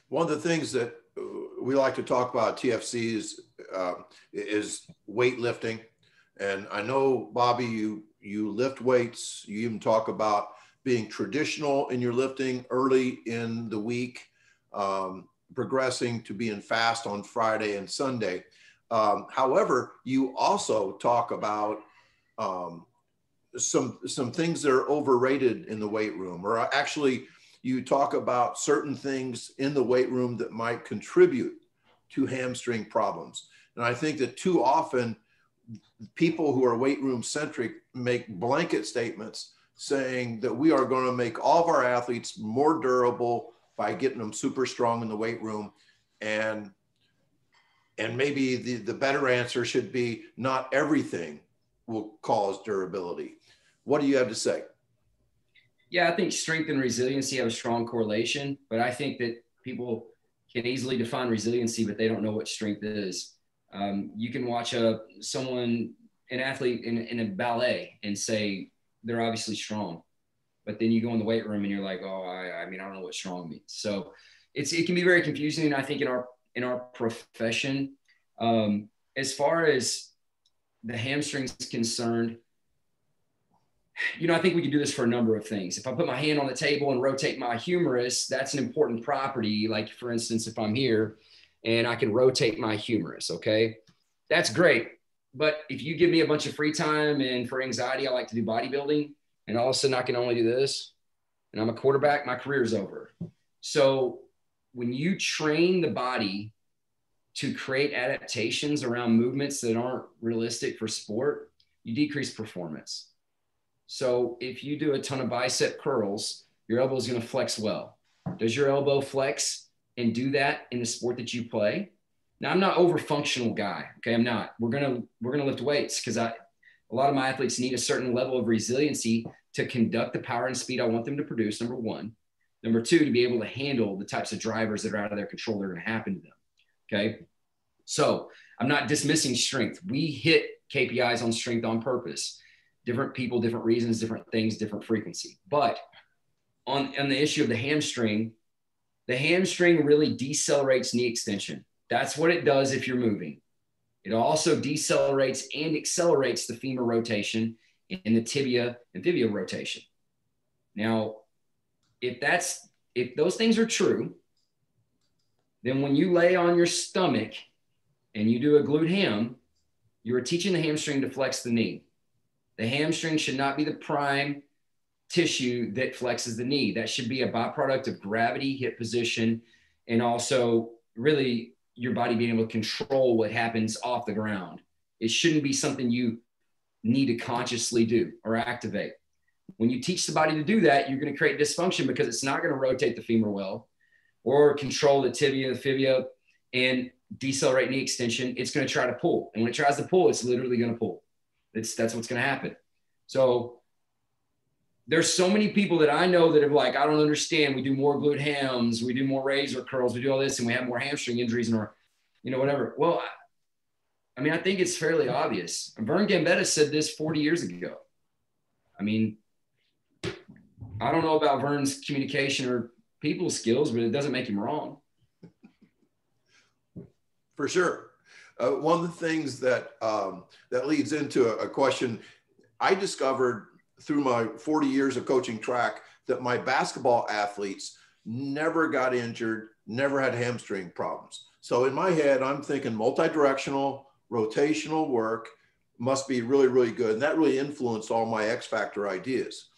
One of the things that uh, we like to talk about TFCs uh, is weightlifting, and I know Bobby, you you lift weights. You even talk about being traditional in your lifting early in the week, um, progressing to being fast on Friday and Sunday. Um, however, you also talk about um, some some things that are overrated in the weight room, or actually, you talk about certain things in the weight room that might contribute to hamstring problems. And I think that too often, people who are weight room centric make blanket statements saying that we are going to make all of our athletes more durable by getting them super strong in the weight room. And and maybe the, the better answer should be not everything will cause durability. What do you have to say? Yeah i think strength and resiliency have a strong correlation but i think that people can easily define resiliency but they don't know what strength is um, you can watch a someone an athlete in, in a ballet and say they're obviously strong. But then you go in the weight room and you're like, oh, I, I mean, I don't know what strong means. So it's it can be very confusing. And I think in our in our profession, um, as far as the hamstrings is concerned, you know, I think we can do this for a number of things. If I put my hand on the table and rotate my humerus, that's an important property. Like, for instance, if I'm here and I can rotate my humerus, okay, that's great. But if you give me a bunch of free time and for anxiety, I like to do bodybuilding, and all of a sudden I can only do this, and I'm a quarterback, my career's over. So when you train the body to create adaptations around movements that aren't realistic for sport, you decrease performance. So if you do a ton of bicep curls, your elbow is going to flex well. Does your elbow flex and do that in the sport that you play? Now I'm not over functional guy. Okay, I'm not. We're gonna we're gonna lift weights because I a lot of my athletes need a certain level of resiliency to conduct the power and speed I want them to produce. Number one. Number two, to be able to handle the types of drivers that are out of their control that are going to happen to them. Okay. So I'm not dismissing strength. We hit KPIs on strength on purpose. Different people, different reasons, different things, different frequency. But on, on the issue of the hamstring, the hamstring really decelerates knee extension. That's what it does if you're moving. It also decelerates and accelerates the femur rotation and the tibia and fibula rotation. Now, if that's if those things are true, then when you lay on your stomach and you do a glute ham, you are teaching the hamstring to flex the knee. The hamstring should not be the prime tissue that flexes the knee. That should be a byproduct of gravity, hip position, and also really your body being able to control what happens off the ground. It shouldn't be something you need to consciously do or activate. When you teach the body to do that, you're going to create dysfunction because it's not going to rotate the femur well or control the tibia, the fibula, and decelerate knee extension. It's going to try to pull. And when it tries to pull, it's literally going to pull. It's, that's what's going to happen. So there's so many people that I know that have like, I don't understand. We do more glute hams, we do more razor curls, we do all this, and we have more hamstring injuries and or, you know, whatever. Well, I, I mean, I think it's fairly obvious. Vern Gambetta said this 40 years ago. I mean, I don't know about Vern's communication or people skills, but it doesn't make him wrong. For sure. Uh, one of the things that um, that leads into a, a question I discovered through my 40 years of coaching track that my basketball athletes never got injured, never had hamstring problems. So in my head, I'm thinking multi-directional, rotational work must be really, really good. And that really influenced all my X Factor ideas.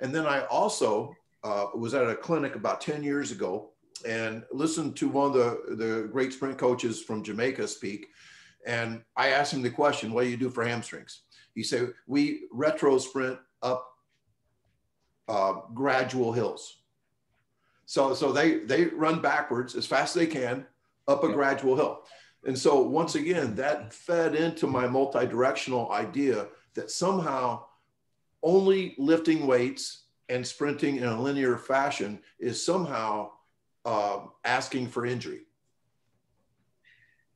And then I also uh, was at a clinic about 10 years ago, and listened to one of the, the great sprint coaches from Jamaica speak. And I asked him the question, what do you do for hamstrings? He said, we retro sprint up uh, gradual hills. So, so they, they run backwards as fast as they can up a yeah. gradual hill. And so once again, that fed into my multi-directional idea that somehow only lifting weights and sprinting in a linear fashion is somehow uh, asking for injury.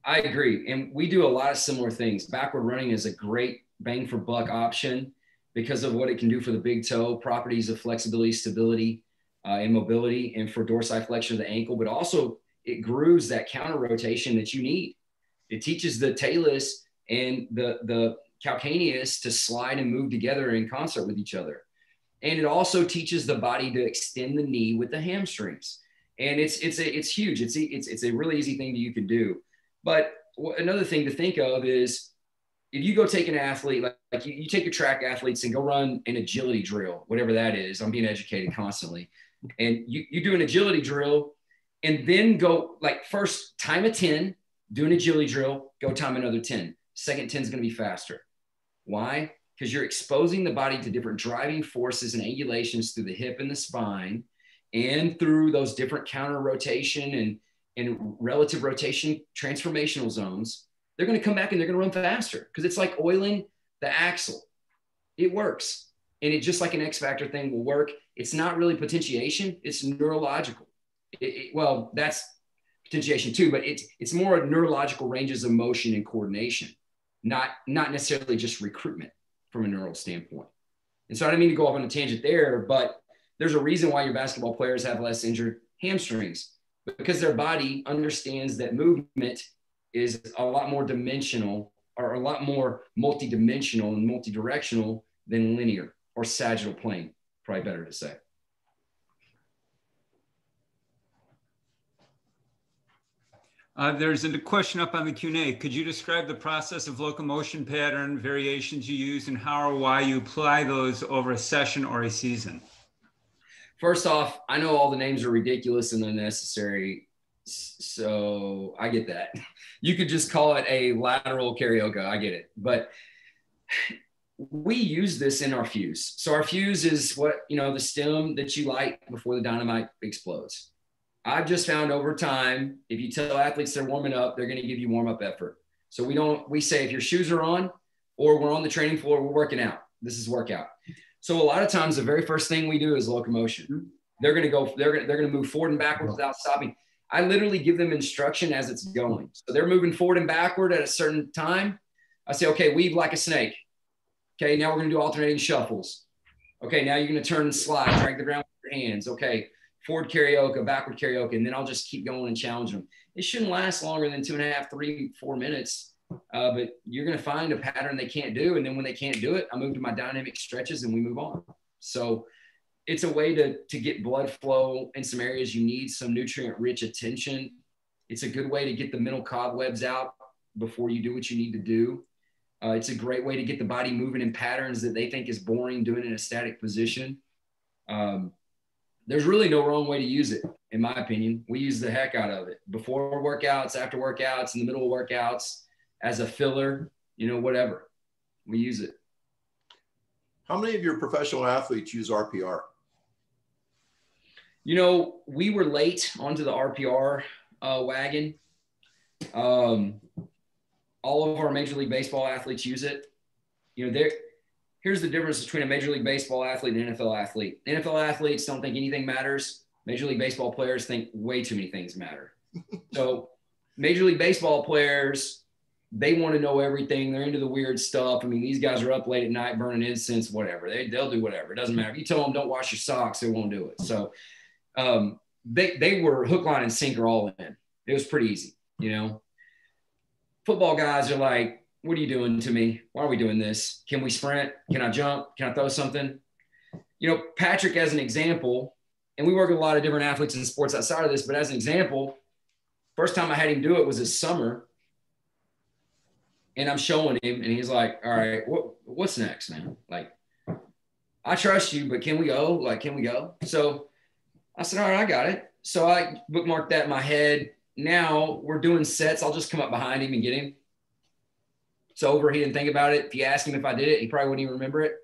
I agree. And we do a lot of similar things. Backward running is a great bang for buck option because of what it can do for the big toe, properties of flexibility, stability, uh, and mobility, and for dorsiflexion of the ankle, but also it grooves that counter rotation that you need. It teaches the talus and the, the calcaneus to slide and move together in concert with each other. And it also teaches the body to extend the knee with the hamstrings. And it's, it's, a, it's huge. It's, it's, it's a really easy thing that you can do. But another thing to think of is if you go take an athlete, like, like you, you, take your track athletes and go run an agility drill, whatever that is, I'm being educated constantly. And you, you do an agility drill and then go like first time a 10, do an agility drill, go time another 10. Second 10 is going to be faster. Why? Because you're exposing the body to different driving forces and angulations through the hip and the spine and through those different counter rotation and, and relative rotation transformational zones. They're going to come back and they're going to run faster because it's like oiling the axle. It works. And it just like an X factor thing will work. It's not really potentiation, it's neurological it, it, well, that's potentiation too, but it's it's more neurological ranges of motion and coordination, not not necessarily just recruitment from a neural standpoint. And so I don't mean to go off on a tangent there, but there's a reason why your basketball players have less injured hamstrings because their body understands that movement is a lot more dimensional or a lot more multidimensional and multidirectional than linear or sagittal plane, probably better to say. Uh, there's a question up on the Q&A. Could you describe the process of locomotion pattern variations you use and how or why you apply those over a session or a season? First off, I know all the names are ridiculous and unnecessary, so I get that. You could just call it a lateral carioca. I get it. But we use this in our fuse. So our fuse is what, you know, the stem that you light before the dynamite explodes I've just found over time, if you tell athletes they're warming up, they're going to give you warm up effort. So we don't, we say if your shoes are on or we're on the training floor, we're working out. This is workout. So a lot of times, the very first thing we do is locomotion. Mm-hmm. They're going to go, they're going to, they're going to move forward and backwards without stopping. I literally give them instruction as it's going. So they're moving forward and backward at a certain time. I say, okay, weave like a snake. Okay, now we're going to do alternating shuffles. Okay, now you're going to turn and slide, drag the ground with your hands. Okay, forward karaoke, backward karaoke, and then I'll just keep going and challenge them. It shouldn't last longer than two and a half, three, four minutes. Uh, but you're going to find a pattern they can't do. And then when they can't do it, I move to my dynamic stretches and we move on. So it's a way to, to get blood flow in some areas you need some nutrient rich attention. It's a good way to get the mental cobwebs out before you do what you need to do. Uh, it's a great way to get the body moving in patterns that they think is boring doing in a static position. Um, there's really no wrong way to use it, in my opinion. We use the heck out of it before workouts, after workouts, in the middle of workouts, as a filler, you know, whatever. We use it. How many of your professional athletes use RPR? You know, we were late onto the RPR uh, wagon. Um, all of our Major League Baseball athletes use it. You know, they're here's the difference between a Major League Baseball athlete and an NFL athlete. NFL athletes don't think anything matters. Major League Baseball players think way too many things matter. so, Major League Baseball players, they want to know everything. They're into the weird stuff. I mean, these guys are up late at night burning incense, whatever. They, they'll do whatever. It doesn't matter. If you tell them don't wash your socks, they won't do it. So, um, they, they were hook, line, and sinker all in. It was pretty easy, you know. Football guys are like, what are you doing to me? Why are we doing this? Can we sprint? Can I jump? Can I throw something? You know, Patrick, as an example, and we work with a lot of different athletes in sports outside of this, but as an example, first time I had him do it was this summer. And I'm showing him, and he's like, All right, what, what's next, man? Like, I trust you, but can we go? Like, can we go? So I said, All right, I got it. so I bookmarked that in my head. Now we're doing sets. I'll just come up behind him and get him. It's over. He didn't think about it. If you ask him if I did it, he probably wouldn't even remember it.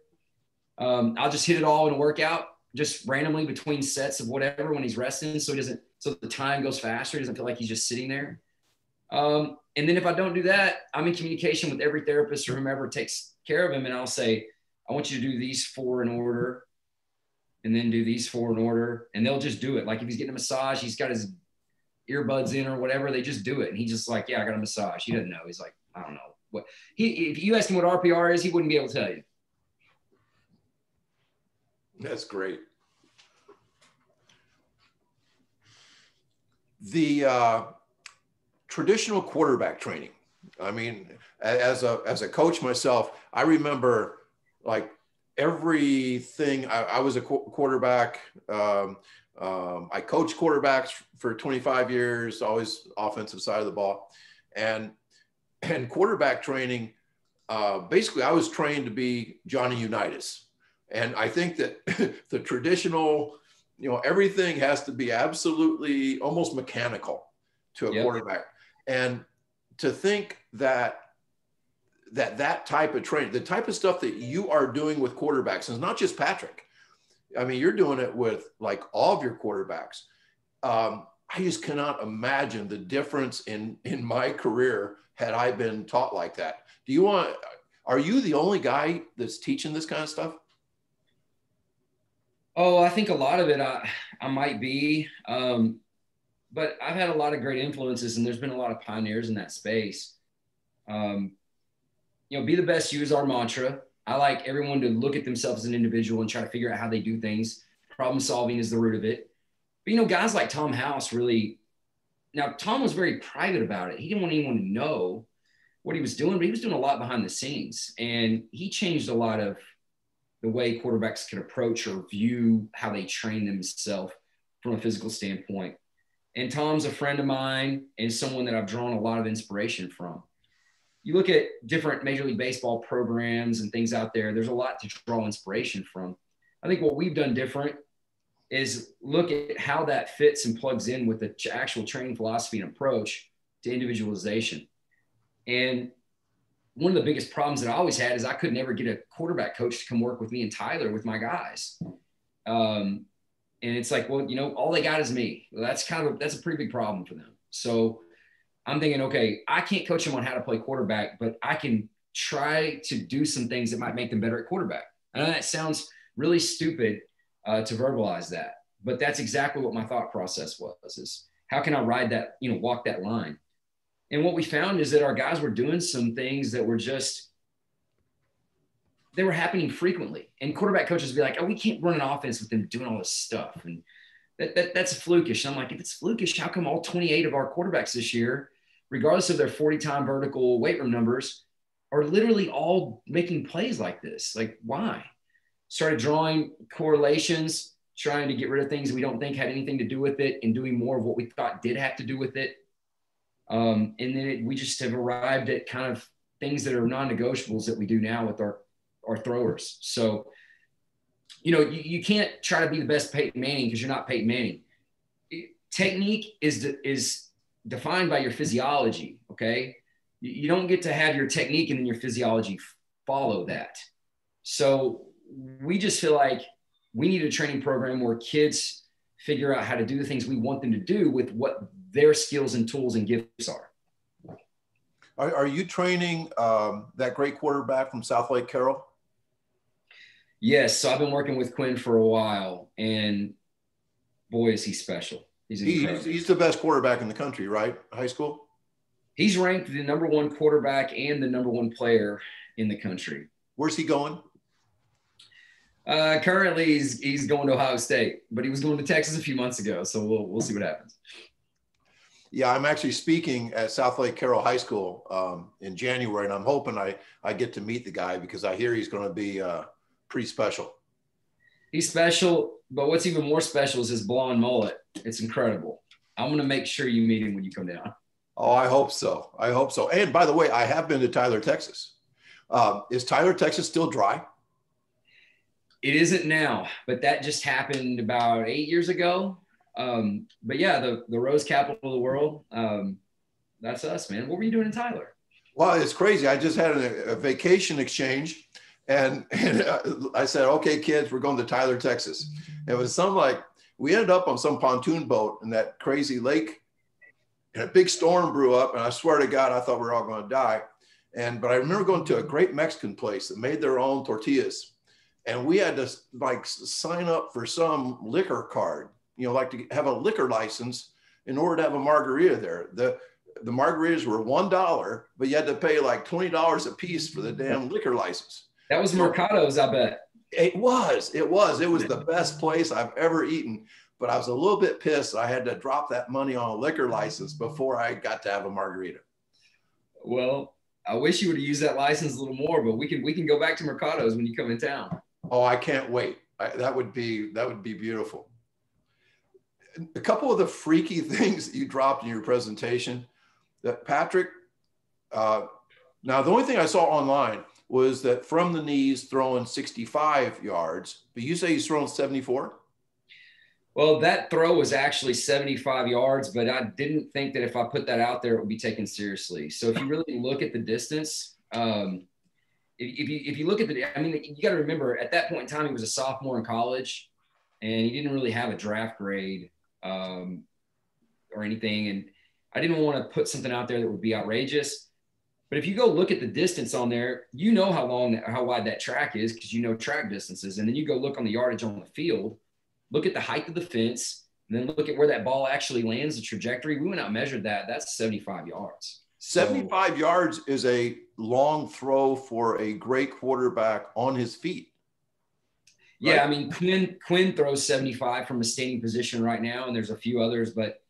Um, I'll just hit it all in a workout, just randomly between sets of whatever when he's resting, so he doesn't, so the time goes faster. He doesn't feel like he's just sitting there. Um, and then if I don't do that, I'm in communication with every therapist or whomever takes care of him, and I'll say, I want you to do these four in order, and then do these four in order, and they'll just do it. Like if he's getting a massage, he's got his earbuds in or whatever, they just do it, and he's just like, yeah, I got a massage. He doesn't know. He's like, I don't know what he. If you ask him what RPR is, he wouldn't be able to tell you. That's great. The uh, traditional quarterback training. I mean, as a as a coach myself, I remember like everything. I, I was a qu- quarterback. Um, um, I coached quarterbacks for 25 years, always offensive side of the ball, and and quarterback training. Uh, basically, I was trained to be Johnny Unitas, and I think that the traditional, you know, everything has to be absolutely almost mechanical to a yep. quarterback and to think that that that type of training the type of stuff that you are doing with quarterbacks and it's not just patrick. I mean you're doing it with like all of your quarterbacks. Um, i just cannot imagine the difference in in my career had i been taught like that. Do you want are you the only guy that's teaching this kind of stuff? Oh i think a lot of it i i might be um, but I've had a lot of great influences, and there's been a lot of pioneers in that space. Um, you know, be the best you is our mantra. I like everyone to look at themselves as an individual and try to figure out how they do things. Problem solving is the root of it. But you know, guys like Tom House really. Now, Tom was very private about it. He didn't want anyone to know what he was doing, but he was doing a lot behind the scenes, and he changed a lot of the way quarterbacks could approach or view how they train themselves from a physical standpoint. And Tom's a friend of mine and someone that I've drawn a lot of inspiration from. You look at different Major League Baseball programs and things out there, there's a lot to draw inspiration from. I think what we've done different is look at how that fits and plugs in with the actual training philosophy and approach to individualization. And one of the biggest problems that I always had is I could never get a quarterback coach to come work with me and Tyler with my guys. Um, and it's like, well, you know, all they got is me. Well, that's kind of that's a pretty big problem for them. So I'm thinking, okay, I can't coach them on how to play quarterback, but I can try to do some things that might make them better at quarterback. I know that sounds really stupid uh, to verbalize that, but that's exactly what my thought process was: is how can I ride that, you know, walk that line? And what we found is that our guys were doing some things that were just they were happening frequently. And quarterback coaches would be like, oh, we can't run an offense with them doing all this stuff. And that, that that's flukish. I'm like, if it's flukish, how come all 28 of our quarterbacks this year, regardless of their 40 time vertical weight room numbers, are literally all making plays like this? Like, why? Started drawing correlations, trying to get rid of things we don't think had anything to do with it and doing more of what we thought did have to do with it. Um, and then it, we just have arrived at kind of things that are non-negotiables that we do now with our our throwers. So, you know, you, you can't try to be the best Peyton Manning because you're not Peyton Manning. Technique is de- is defined by your physiology. Okay, you, don't get to have your technique and then your physiology follow that. So we just feel like we need a training program where kids figure out how to do the things we want them to do with what their skills and tools and gifts are. Are, are you training um, that great quarterback from Southlake Carroll? Yes, so I've been working with Quinn for a while, and boy, is he special. He's, he's, he's the best quarterback in the country, right? High school. He's ranked the number one quarterback and the number one player in the country. Where's he going? Uh, currently, he's he's going to Ohio State, but he was going to Texas a few months ago. So we'll we'll see what happens. Yeah, I'm actually speaking at Southlake Carroll High School um, in January, and I'm hoping I I get to meet the guy because I hear he's going to be uh, pretty special. He's special, but what's even more special is his blonde mullet. It's incredible. I'm going to make sure you meet him when you come down. Oh, I hope so. I hope so. And by the way, I have been to Tyler, Texas. Um, is Tyler, Texas still dry? It isn't now, but that just happened about eight years ago. Um, but yeah, the the rose capital of the world. Um, that's us, man. What were you doing in Tyler? Well, it's crazy. I just had a, a vacation exchange, and, and uh, I said, "Okay, kids, we're going to Tyler, Texas." It was some like we ended up on some pontoon boat in that crazy lake, and a big storm blew up, and I swear to God, I thought we were all going to die. And but I remember going to a great Mexican place that made their own tortillas, and we had to like sign up for some liquor card, you know, like to have a liquor license in order to have a margarita there. The the margaritas were one dollar, but you had to pay like twenty dollars a piece for the damn liquor license. That was Mercado's, I bet. It was. It was. It was the best place I've ever eaten. But I was a little bit pissed. I had to drop that money on a liquor license before I got to have a margarita. Well, I wish you would have used that license a little more, but we can we can go back to Mercado's when you come in town. Oh, I can't wait. I, that would be that would be beautiful. A couple of the freaky things that you dropped in your presentation that Patrick, uh, now the only thing I saw online was that from the knees throwing 65 yards, but you say he's thrown 74? Well, that throw was actually 75 yards, but I didn't think that if I put that out there, it would be taken seriously. So if you really look at the distance, um, if, if, you if you look at the, I mean, you got to remember at that point in time he was a sophomore in college, and he didn't really have a draft grade um, or anything, and I didn't want to put something out there that would be outrageous. But if you go look at the distance on there, you know how long, how wide that track is because you know track distances. And then you go look on the yardage on the field, look at the height of the fence, and then look at where that ball actually lands, the trajectory. We went out and measured that. That's 75 yards. 75 so, yards is a long throw for a great quarterback on his feet. Right? Yeah, I mean Quinn Quinn throws 75 from a standing position right now, and there's a few others, but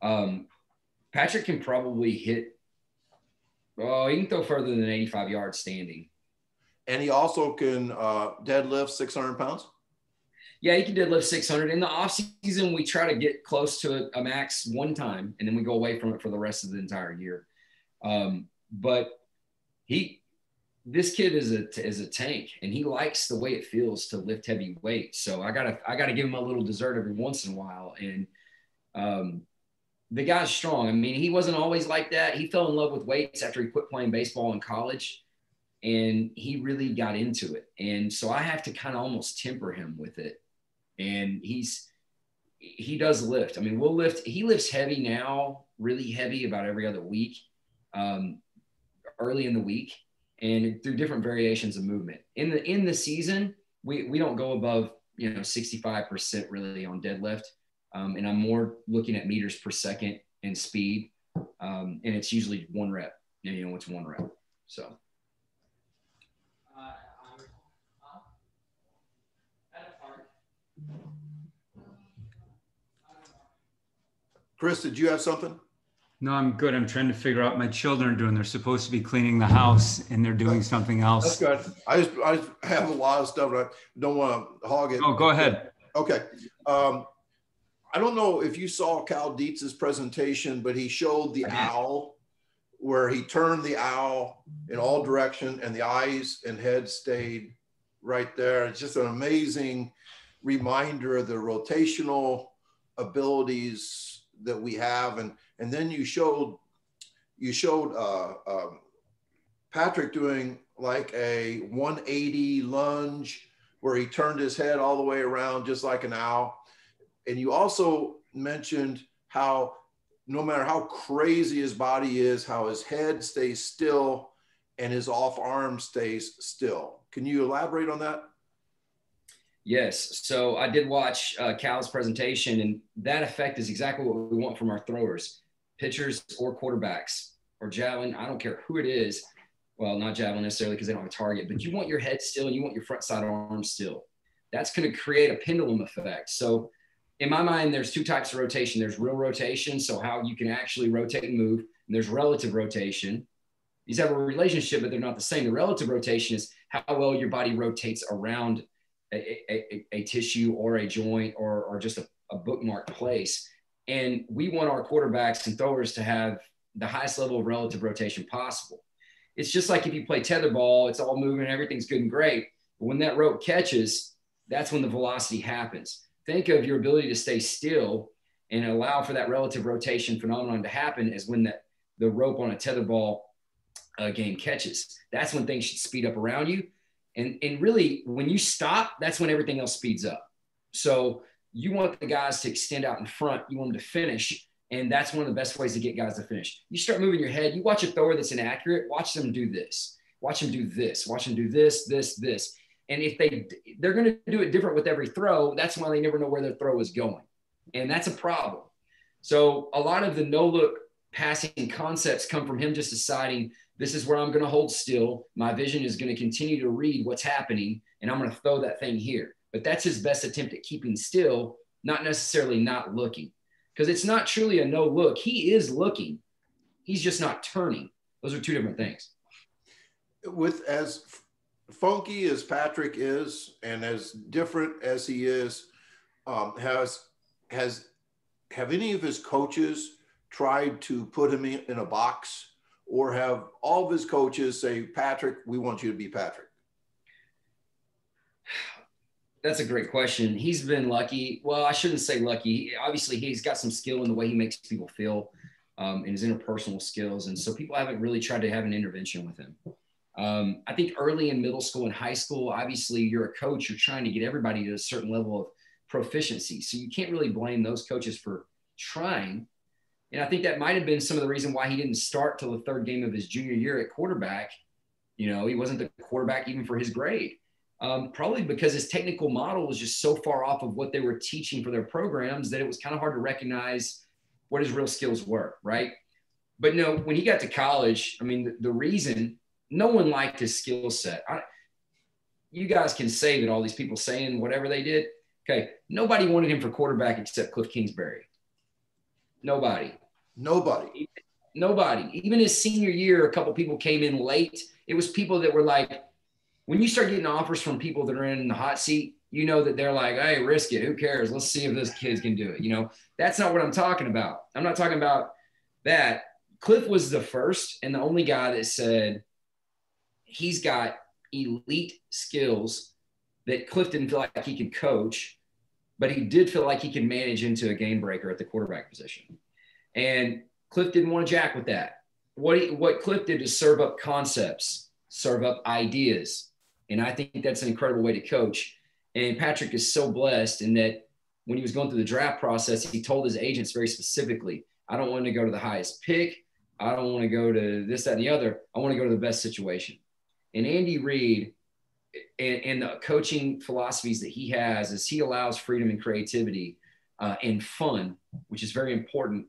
um, Patrick can probably hit. Oh, he can throw further than 85 yards standing. And he also can uh, deadlift 600 pounds. Yeah, he can deadlift 600. In the off season, we try to get close to a, a max one time, and then we go away from it for the rest of the entire year. Um, but he, this kid is a is a tank, and he likes the way it feels to lift heavy weight. So I gotta I gotta give him a little dessert every once in a while, and um, the guy's strong. I mean, he wasn't always like that. He fell in love with weights after he quit playing baseball in college and he really got into it. And so I have to kind of almost temper him with it. And he's, he does lift. I mean, we'll lift, he lifts heavy now, really heavy about every other week, um, early in the week and through different variations of movement. In the, in the season, we, we don't go above, you know, 65% really on deadlift um, and I'm more looking at meters per second and speed, um, and it's usually one rep. And, You know, it's one rep. So. Chris, did you have something? No, I'm good. I'm trying to figure out my children are doing. They're supposed to be cleaning the house and they're doing something else. That's good. I just I have a lot of stuff. I don't want to hog it. Oh, go ahead. Okay. Um, I don't know if you saw Cal Dietz's presentation, but he showed the owl where he turned the owl in all direction and the eyes and head stayed right there. It's just an amazing reminder of the rotational abilities that we have. And, and then you showed, you showed uh, um, Patrick doing like a 180 lunge where he turned his head all the way around just like an owl and you also mentioned how no matter how crazy his body is, how his head stays still and his off arm stays still. Can you elaborate on that? Yes. So I did watch uh, Cal's presentation, and that effect is exactly what we want from our throwers, pitchers or quarterbacks or javelin. I don't care who it is. Well, not javelin necessarily because they don't have a target, but you want your head still and you want your front side arm still. That's going to create a pendulum effect. So in my mind, there's two types of rotation. There's real rotation, so how you can actually rotate and move, and there's relative rotation. These have a relationship, but they're not the same. The relative rotation is how well your body rotates around a, a, a tissue or a joint or, or just a, a bookmark place. And we want our quarterbacks and throwers to have the highest level of relative rotation possible. It's just like if you play tetherball, it's all moving, everything's good and great. But when that rope catches, that's when the velocity happens think of your ability to stay still and allow for that relative rotation phenomenon to happen is when that the rope on a tetherball uh, game catches. That's when things should speed up around you. And, and really, when you stop, that's when everything else speeds up. So you want the guys to extend out in front. You want them to finish. And that's one of the best ways to get guys to finish. You start moving your head. You watch a thrower that's inaccurate. Watch them do this. Watch them do this. Watch them do this, this, this. And if they they're going to do it different with every throw, that's why they never know where their throw is going, and that's a problem. So a lot of the no look passing concepts come from him just deciding this is where I'm going to hold still. My vision is going to continue to read what's happening, and I'm going to throw that thing here. But that's his best attempt at keeping still, not necessarily not looking, because it's not truly a no look. He is looking, he's just not turning. Those are two different things. With as funky as Patrick is, and as different as he is, um, has has have any of his coaches tried to put him in, a box, or have all of his coaches say, "Patrick, we want you to be Patrick"? That's a great question. He's been lucky. Well, I shouldn't say lucky. Obviously, he's got some skill in the way he makes people feel um, and his interpersonal skills. And so people haven't really tried to have an intervention with him. Um, I think early in middle school and high school, obviously, you're a coach, you're trying to get everybody to a certain level of proficiency. So you can't really blame those coaches for trying. And I think that might have been some of the reason why he didn't start till the third game of his junior year at quarterback. You know, he wasn't the quarterback even for his grade. Um, probably because his technical model was just so far off of what they were teaching for their programs that it was kind of hard to recognize what his real skills were, right? But no, when he got to college, I mean, the, the reason no one liked his skill set. I, you guys can say that all these people saying whatever they did. Okay, nobody wanted him for quarterback except Cliff Kingsbury. Nobody. Nobody. Nobody. Even his senior year, a couple people came in late. It was people that were like, when you start getting offers from people that are in the hot seat, you know that they're like, hey, risk it. Who cares? Let's see if this kid can do it. You know, that's not what I'm talking about. I'm not talking about that. Cliff was the first and the only guy that said, he's got elite skills that Cliff didn't feel like he could coach, but he did feel like he could manage into a game breaker at the quarterback position. And Cliff didn't want to jack with that. What, he, what Cliff did is serve up concepts, serve up ideas. And I think that's an incredible way to coach. And Patrick is so blessed in that when he was going through the draft process, he told his agents very specifically, I don't want to go to the highest pick. I don't want to go to this, that, and the other. I want to go to the best situation. And Andy Reid and, and, the coaching philosophies that he has is he allows freedom and creativity uh, and fun, which is very important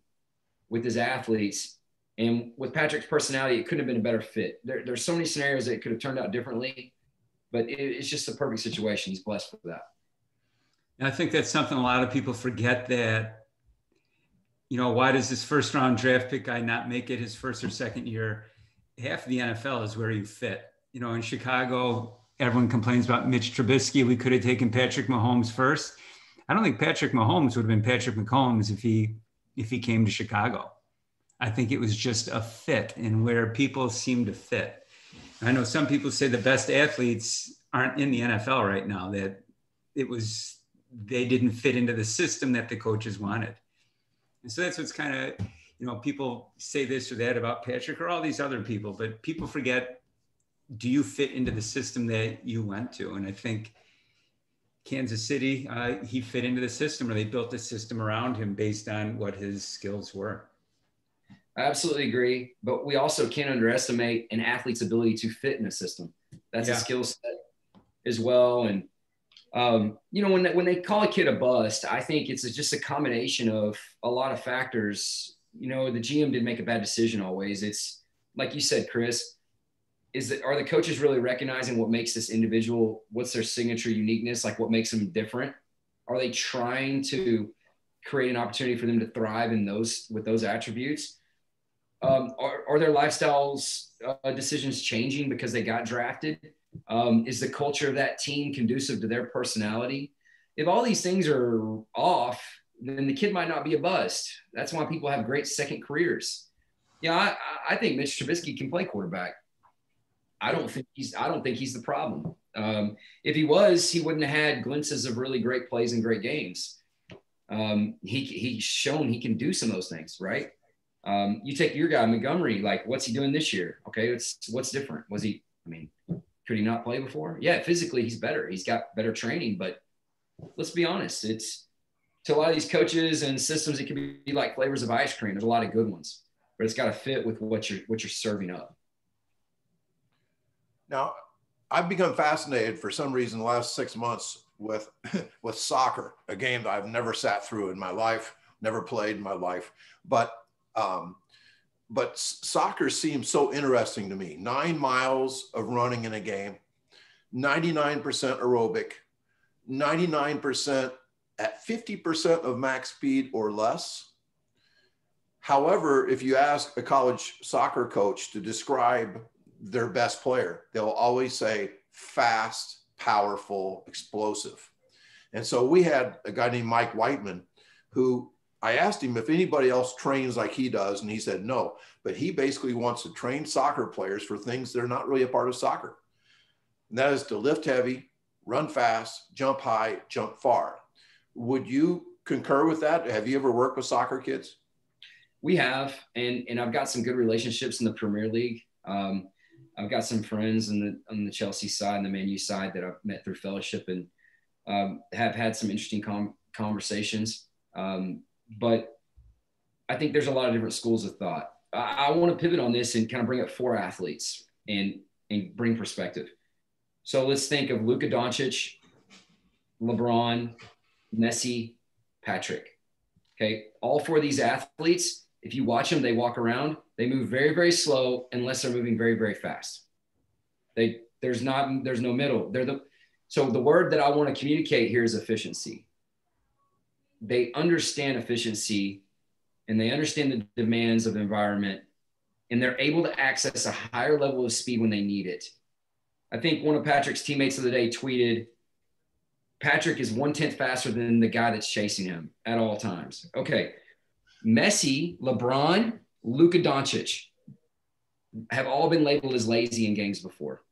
with his athletes. And with Patrick's personality, it couldn't have been a better fit. There, there's so many scenarios that could have turned out differently, but it, it's just a perfect situation. He's blessed for that. And I think that's something a lot of people forget that, you know, why does this first round draft pick guy not make it his first or second year? Half of the NFL is where you fit you know, in Chicago, everyone complains about Mitch Trubisky. We could have taken Patrick Mahomes first. I don't think Patrick Mahomes would have been Patrick Mahomes if he if he came to Chicago. I think it was just a fit and where people seem to fit. I know some people say the best athletes aren't in the NFL right now. That it was they didn't fit into the system that the coaches wanted. And so that's what's kind of, you know, people say this or that about Patrick or all these other people, but people forget do you fit into the system that you went to? And I think Kansas City, uh, he fit into the system, or they built a system around him based on what his skills were. I absolutely agree, but we also can't underestimate an athlete's ability to fit in a system. That's yeah. a skill set as well. And um, you know, when they, when they call a kid a bust, I think it's just a combination of a lot of factors. You know, the GM didn't make a bad decision always. It's like you said, Chris is that are the coaches really recognizing what makes this individual what's their signature uniqueness like what makes them different? Are they trying to create an opportunity for them to thrive in those with those attributes? Um, are, are, their lifestyles uh, decisions changing because they got drafted? Um, is the culture of that team conducive to their personality? If all these things are off then the kid might not be a bust. That's why people have great second careers. Yeah I, I think mitch trubisky can play quarterback I don't think he's I don't think he's the problem. Um, if he was, he wouldn't have had glimpses of really great plays and great games. Um, he he's shown he can do some of those things, right? Um, you take your guy Montgomery, like what's he doing this year? Okay, it's what's different. Was he? I mean, could he not play before? Yeah, physically he's better. He's got better training, but let's be honest, it's to a lot of these coaches and systems, it can be like flavors of ice cream. There's a lot of good ones, but it's got to fit with what you're what you're serving up. Now, I've become fascinated for some reason the last six months with with soccer, a game that I've never sat through in my life, never played in my life, but um, but soccer seems so interesting to me. Nine miles of running in a game, 99% aerobic, 99% at 50% of max speed or less. However, if you ask a college soccer coach to describe their best player, they'll always say fast, powerful, explosive. And so we had a guy named Mike Whiteman who I asked him if anybody else trains like he does, and he said no. But he basically wants to train soccer players for things that are not really a part of soccer. And that is to lift heavy, run fast, jump high, jump far. Would you concur with that? Have you ever worked with soccer kids? We have, and and I've got some good relationships in the Premier League. Um, I've got some friends on the on the Chelsea side and the Man U side that I've met through fellowship and um, have had some interesting com- conversations. Um, but I think there's a lot of different schools of thought. I, I want to pivot on this and kind of bring up four athletes and and bring perspective. So let's think of Luka Doncic, LeBron, Messi, Patrick. Okay, all four of these athletes, if you watch them, they walk around, they move very, very slow unless they're moving very, very fast. They there's not there's no middle. They're the so the word that I want to communicate here is efficiency they understand efficiency and they understand the demands of the environment and they're able to access a higher level of speed when they need it. I think one of Patrick's teammates of the day tweeted, Patrick is one tenth faster than the guy that's chasing him at all times. Okay. Messi, LeBron, Luka Doncic have all been labeled as lazy in games before.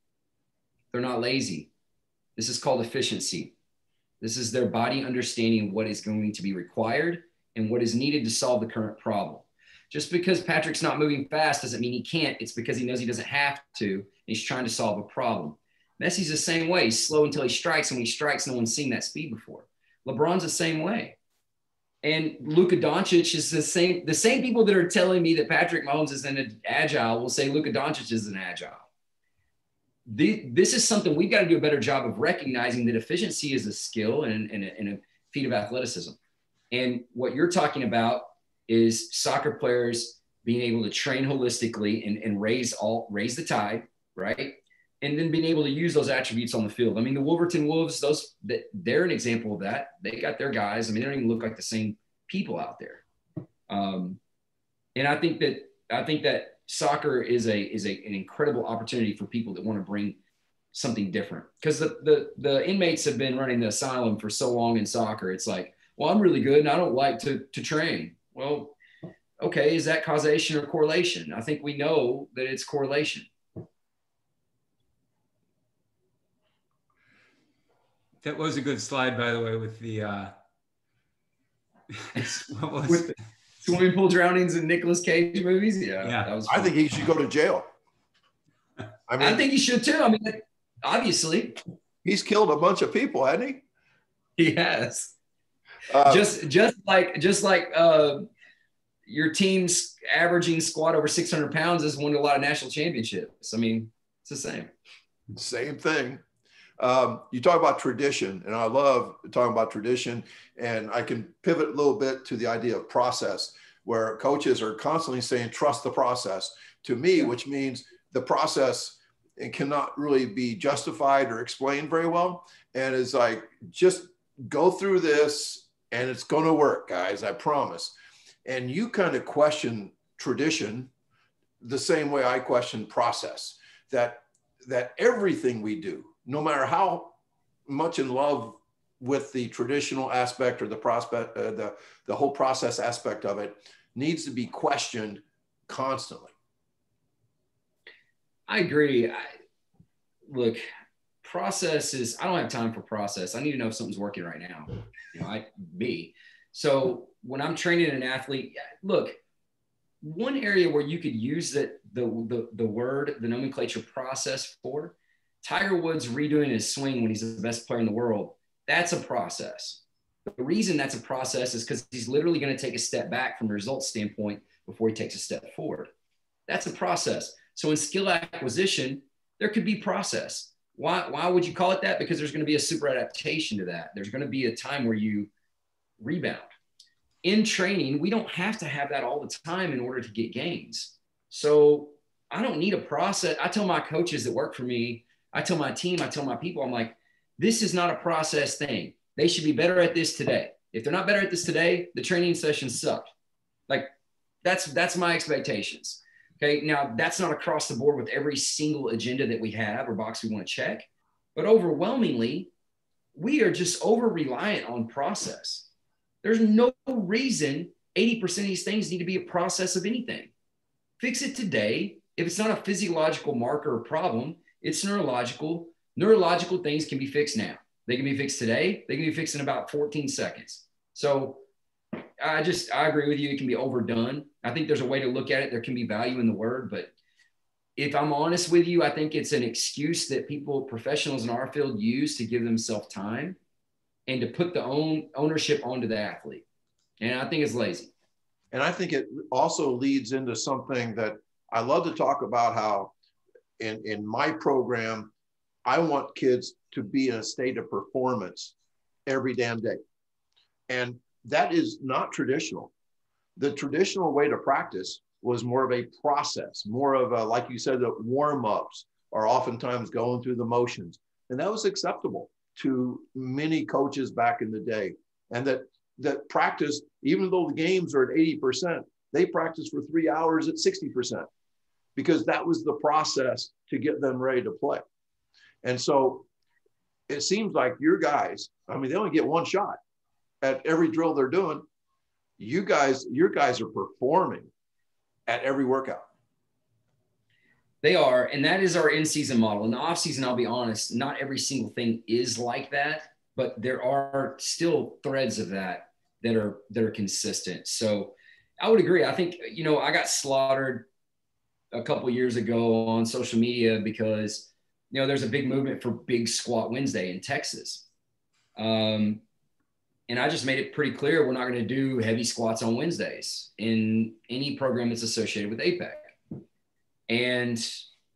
They're not lazy. This is called efficiency. This is their body understanding what is going to be required and what is needed to solve the current problem. Just because Patrick's not moving fast doesn't mean he can't. It's because he knows he doesn't have to. and he's trying to solve a problem. Messi's the same way. He's slow until he strikes, and when he strikes, no one's seen that speed before. LeBron's the same way. And Luka Doncic is the same. The same people that are telling me that Patrick Mahomes is an agile will say Luka Doncic is an agile the, this is something we've got to do a better job of recognizing that efficiency is a skill and, and, a, and a feat of athleticism. And what you're talking about is soccer players being able to train holistically and, and raise all raise the tide, right? And then being able to use those attributes on the field. I mean, the Wolverton Wolves, those they're an example of that. They got their guys. I mean, they don't even look like the same people out there. Um, and I think that I think that soccer is a is a, an incredible opportunity for people that want to bring something different because the, the the inmates have been running the asylum for so long in soccer it's like well i'm really good and i don't like to to train well okay is that causation or correlation i think we know that it's correlation that was a good slide by the way with the uh what was with, swimming pool drownings in Nicolas Cage movies. Yeah, yeah. I think he should go to jail. I mean, I think he should too. I mean, obviously, he's killed a bunch of people, hasn't he? He has. Uh, just, just like, just like uh, your team's averaging squat over 600 pounds has won a lot of national championships. I mean, it's the same. Same thing. Um, you talk about tradition, and I love talking about tradition. And I can pivot a little bit to the idea of process, where coaches are constantly saying, trust the process to me, yeah. which means the process it cannot really be justified or explained very well. And it's like, just go through this and it's going to work, guys, I promise. And you kind of question tradition the same way I question process that that everything we do no matter how much in love with the traditional aspect or the prospect, uh, the, the whole process aspect of it needs to be questioned constantly. I agree. I, look, process is, I don't have time for process. I need to know if something's working right now. You know, I, me, So when I'm training an athlete, look, one area where you could use that the, the the word the nomenclature process for Tiger Woods redoing his swing when he's the best player in the world. That's a process. The reason that's a process is because he's literally going to take a step back from a results standpoint before he takes a step forward. That's a process. So in skill acquisition, there could be process. Why, why would you call it that? Because there's going to be a super adaptation to that. There's going to be a time where you rebound. In training, we don't have to have that all the time in order to get gains. So I don't need a process. I tell my coaches that work for me, I tell my team, I tell my people, I'm like, this is not a process thing. They should be better at this today. If they're not better at this today, the training session sucked. Like that's that's my expectations. Okay. Now that's not across the board with every single agenda that we have or box we want to check, but overwhelmingly, we are just over reliant on process. There's no reason 80% of these things need to be a process of anything. Fix it today. If it's not a physiological marker or problem, it's neurological. Neurological things can be fixed now. They can be fixed today. They can be fixed in about 14 seconds. So I just, I agree with you. It can be overdone. I think there's a way to look at it. There can be value in the word, but if I'm honest with you, I think it's an excuse that people, professionals in our field use to give themselves time and to put the own ownership onto the athlete. And I think it's lazy. And I think it also leads into something that I love to talk about how in, in my program, I want kids to be in a state of performance every damn day. And that is not traditional. The traditional way to practice was more of a process, more of a, like you said, the warm ups are oftentimes going through the motions. And that was acceptable to many coaches back in the day. And that, that practice, even though the games are at 80%, they practice for three hours at 60% because that was the process to get them ready to play. And so it seems like your guys, I mean, they only get one shot at every drill they're doing. You guys, your guys are performing at every workout. They are, and that is our in-season model. In the off-season, I'll be honest, not every single thing is like that, but there are still threads of that that are that are consistent. So I would agree. I think you know I got slaughtered a couple years ago on social media because you know there's a big movement for Big Squat Wednesday in Texas, um, and I just made it pretty clear we're not going to do heavy squats on Wednesdays in any program that's associated with APEC. And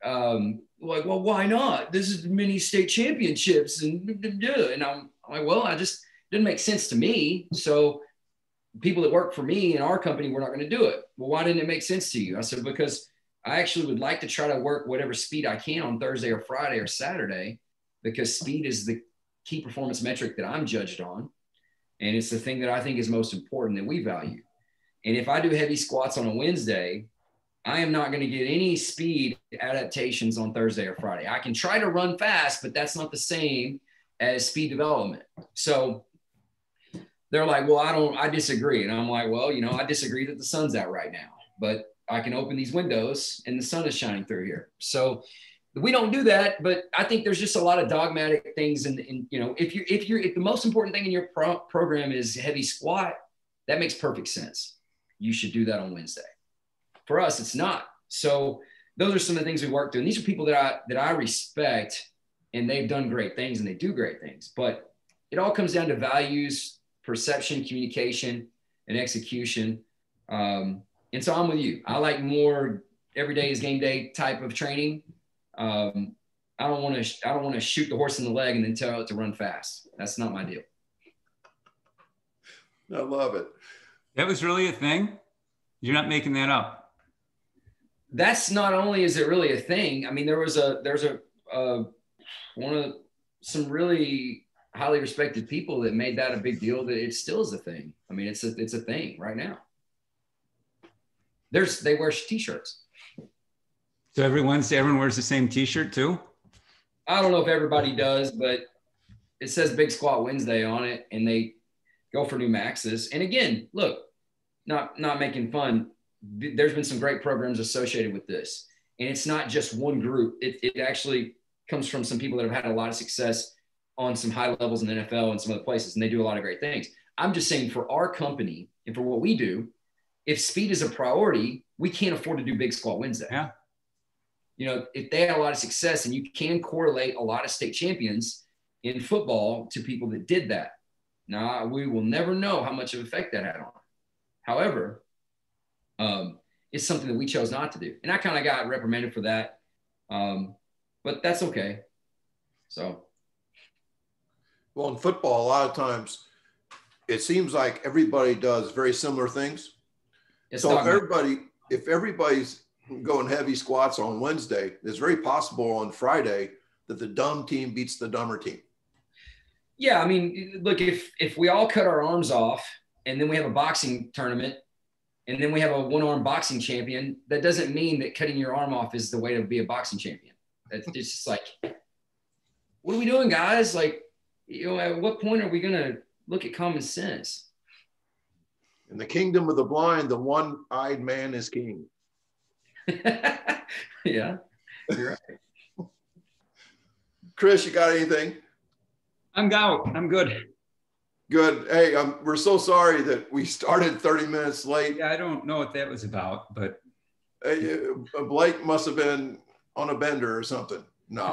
um, like, well, why not? This is mini state championships, and and I'm, I'm like, well, I just didn't make sense to me. So people that work for me in our company, we're not going to do it. Well, why didn't it make sense to you? I said because I actually would like to try to work whatever speed I can on Thursday or Friday or Saturday because speed is the key performance metric that I'm judged on. And it's the thing that I think is most important that we value. And if I do heavy squats on a Wednesday, I am not going to get any speed adaptations on Thursday or Friday. I can try to run fast, but that's not the same as speed development. So they're like, well, I don't, I disagree. And I'm like, well, you know, I disagree that the sun's out right now, but I can open these windows and the sun is shining through here. So we don't do that, but I think there's just a lot of dogmatic things. And, you know, if you if you're if the most important thing in your pro- program is heavy squat, that makes perfect sense. You should do that on Wednesday. For us, it's not. So those are some of the things we work through. And these are people that I that I respect, and they've done great things and they do great things. But it all comes down to values, perception, communication, and execution. Um, and so I'm with you. I like more every day is game day type of training um, I don't want to I don't want to shoot the horse in the leg and then tell it to run fast. That's not my deal. I love it. That was really a thing. You're not making that up. That's not only is it really a thing. I mean, there was a there's a uh, one of some really highly respected people that made that a big deal. That it still is a thing. I mean, it's a it's a thing right now. There's they wear t-shirts. So every Wednesday, everyone wears the same T-shirt too. I don't know if everybody does, but it says Big Squat Wednesday on it, and they go for new maxes. And again, look, not not making fun. There's been some great programs associated with this, and it's not just one group. It, it actually comes from some people that have had a lot of success on some high levels in the NFL and some other places, and they do a lot of great things. I'm just saying for our company and for what we do, if speed is a priority, we can't afford to do Big Squat Wednesday. Yeah. You know, if they had a lot of success and you can correlate a lot of state champions in football to people that did that. Now, we will never know how much of effect that had on. However, um, it's something that we chose not to do. And I kind of got reprimanded for that. Um, but that's okay. So, well, in football, a lot of times it seems like everybody does very similar things. So if everybody, if everybody's going heavy squats on Wednesday, it's very possible on Friday that the dumb team beats the dumber team. Yeah, I mean, look, if if we all cut our arms off and then we have a boxing tournament and then we have a one-arm boxing champion, that doesn't mean that cutting your arm off is the way to be a boxing champion. It's just like, what are we doing, guys? Like, you know, at what point are we gonna look at common sense? In the kingdom of the blind, the one-eyed man is king. yeah, you're right. Chris, you got anything? I'm out. I'm good. Good. Hey, um, we're so sorry that we started 30 minutes late. Yeah, I don't know what that was about, but uh, Blake must have been on a bender or something. No.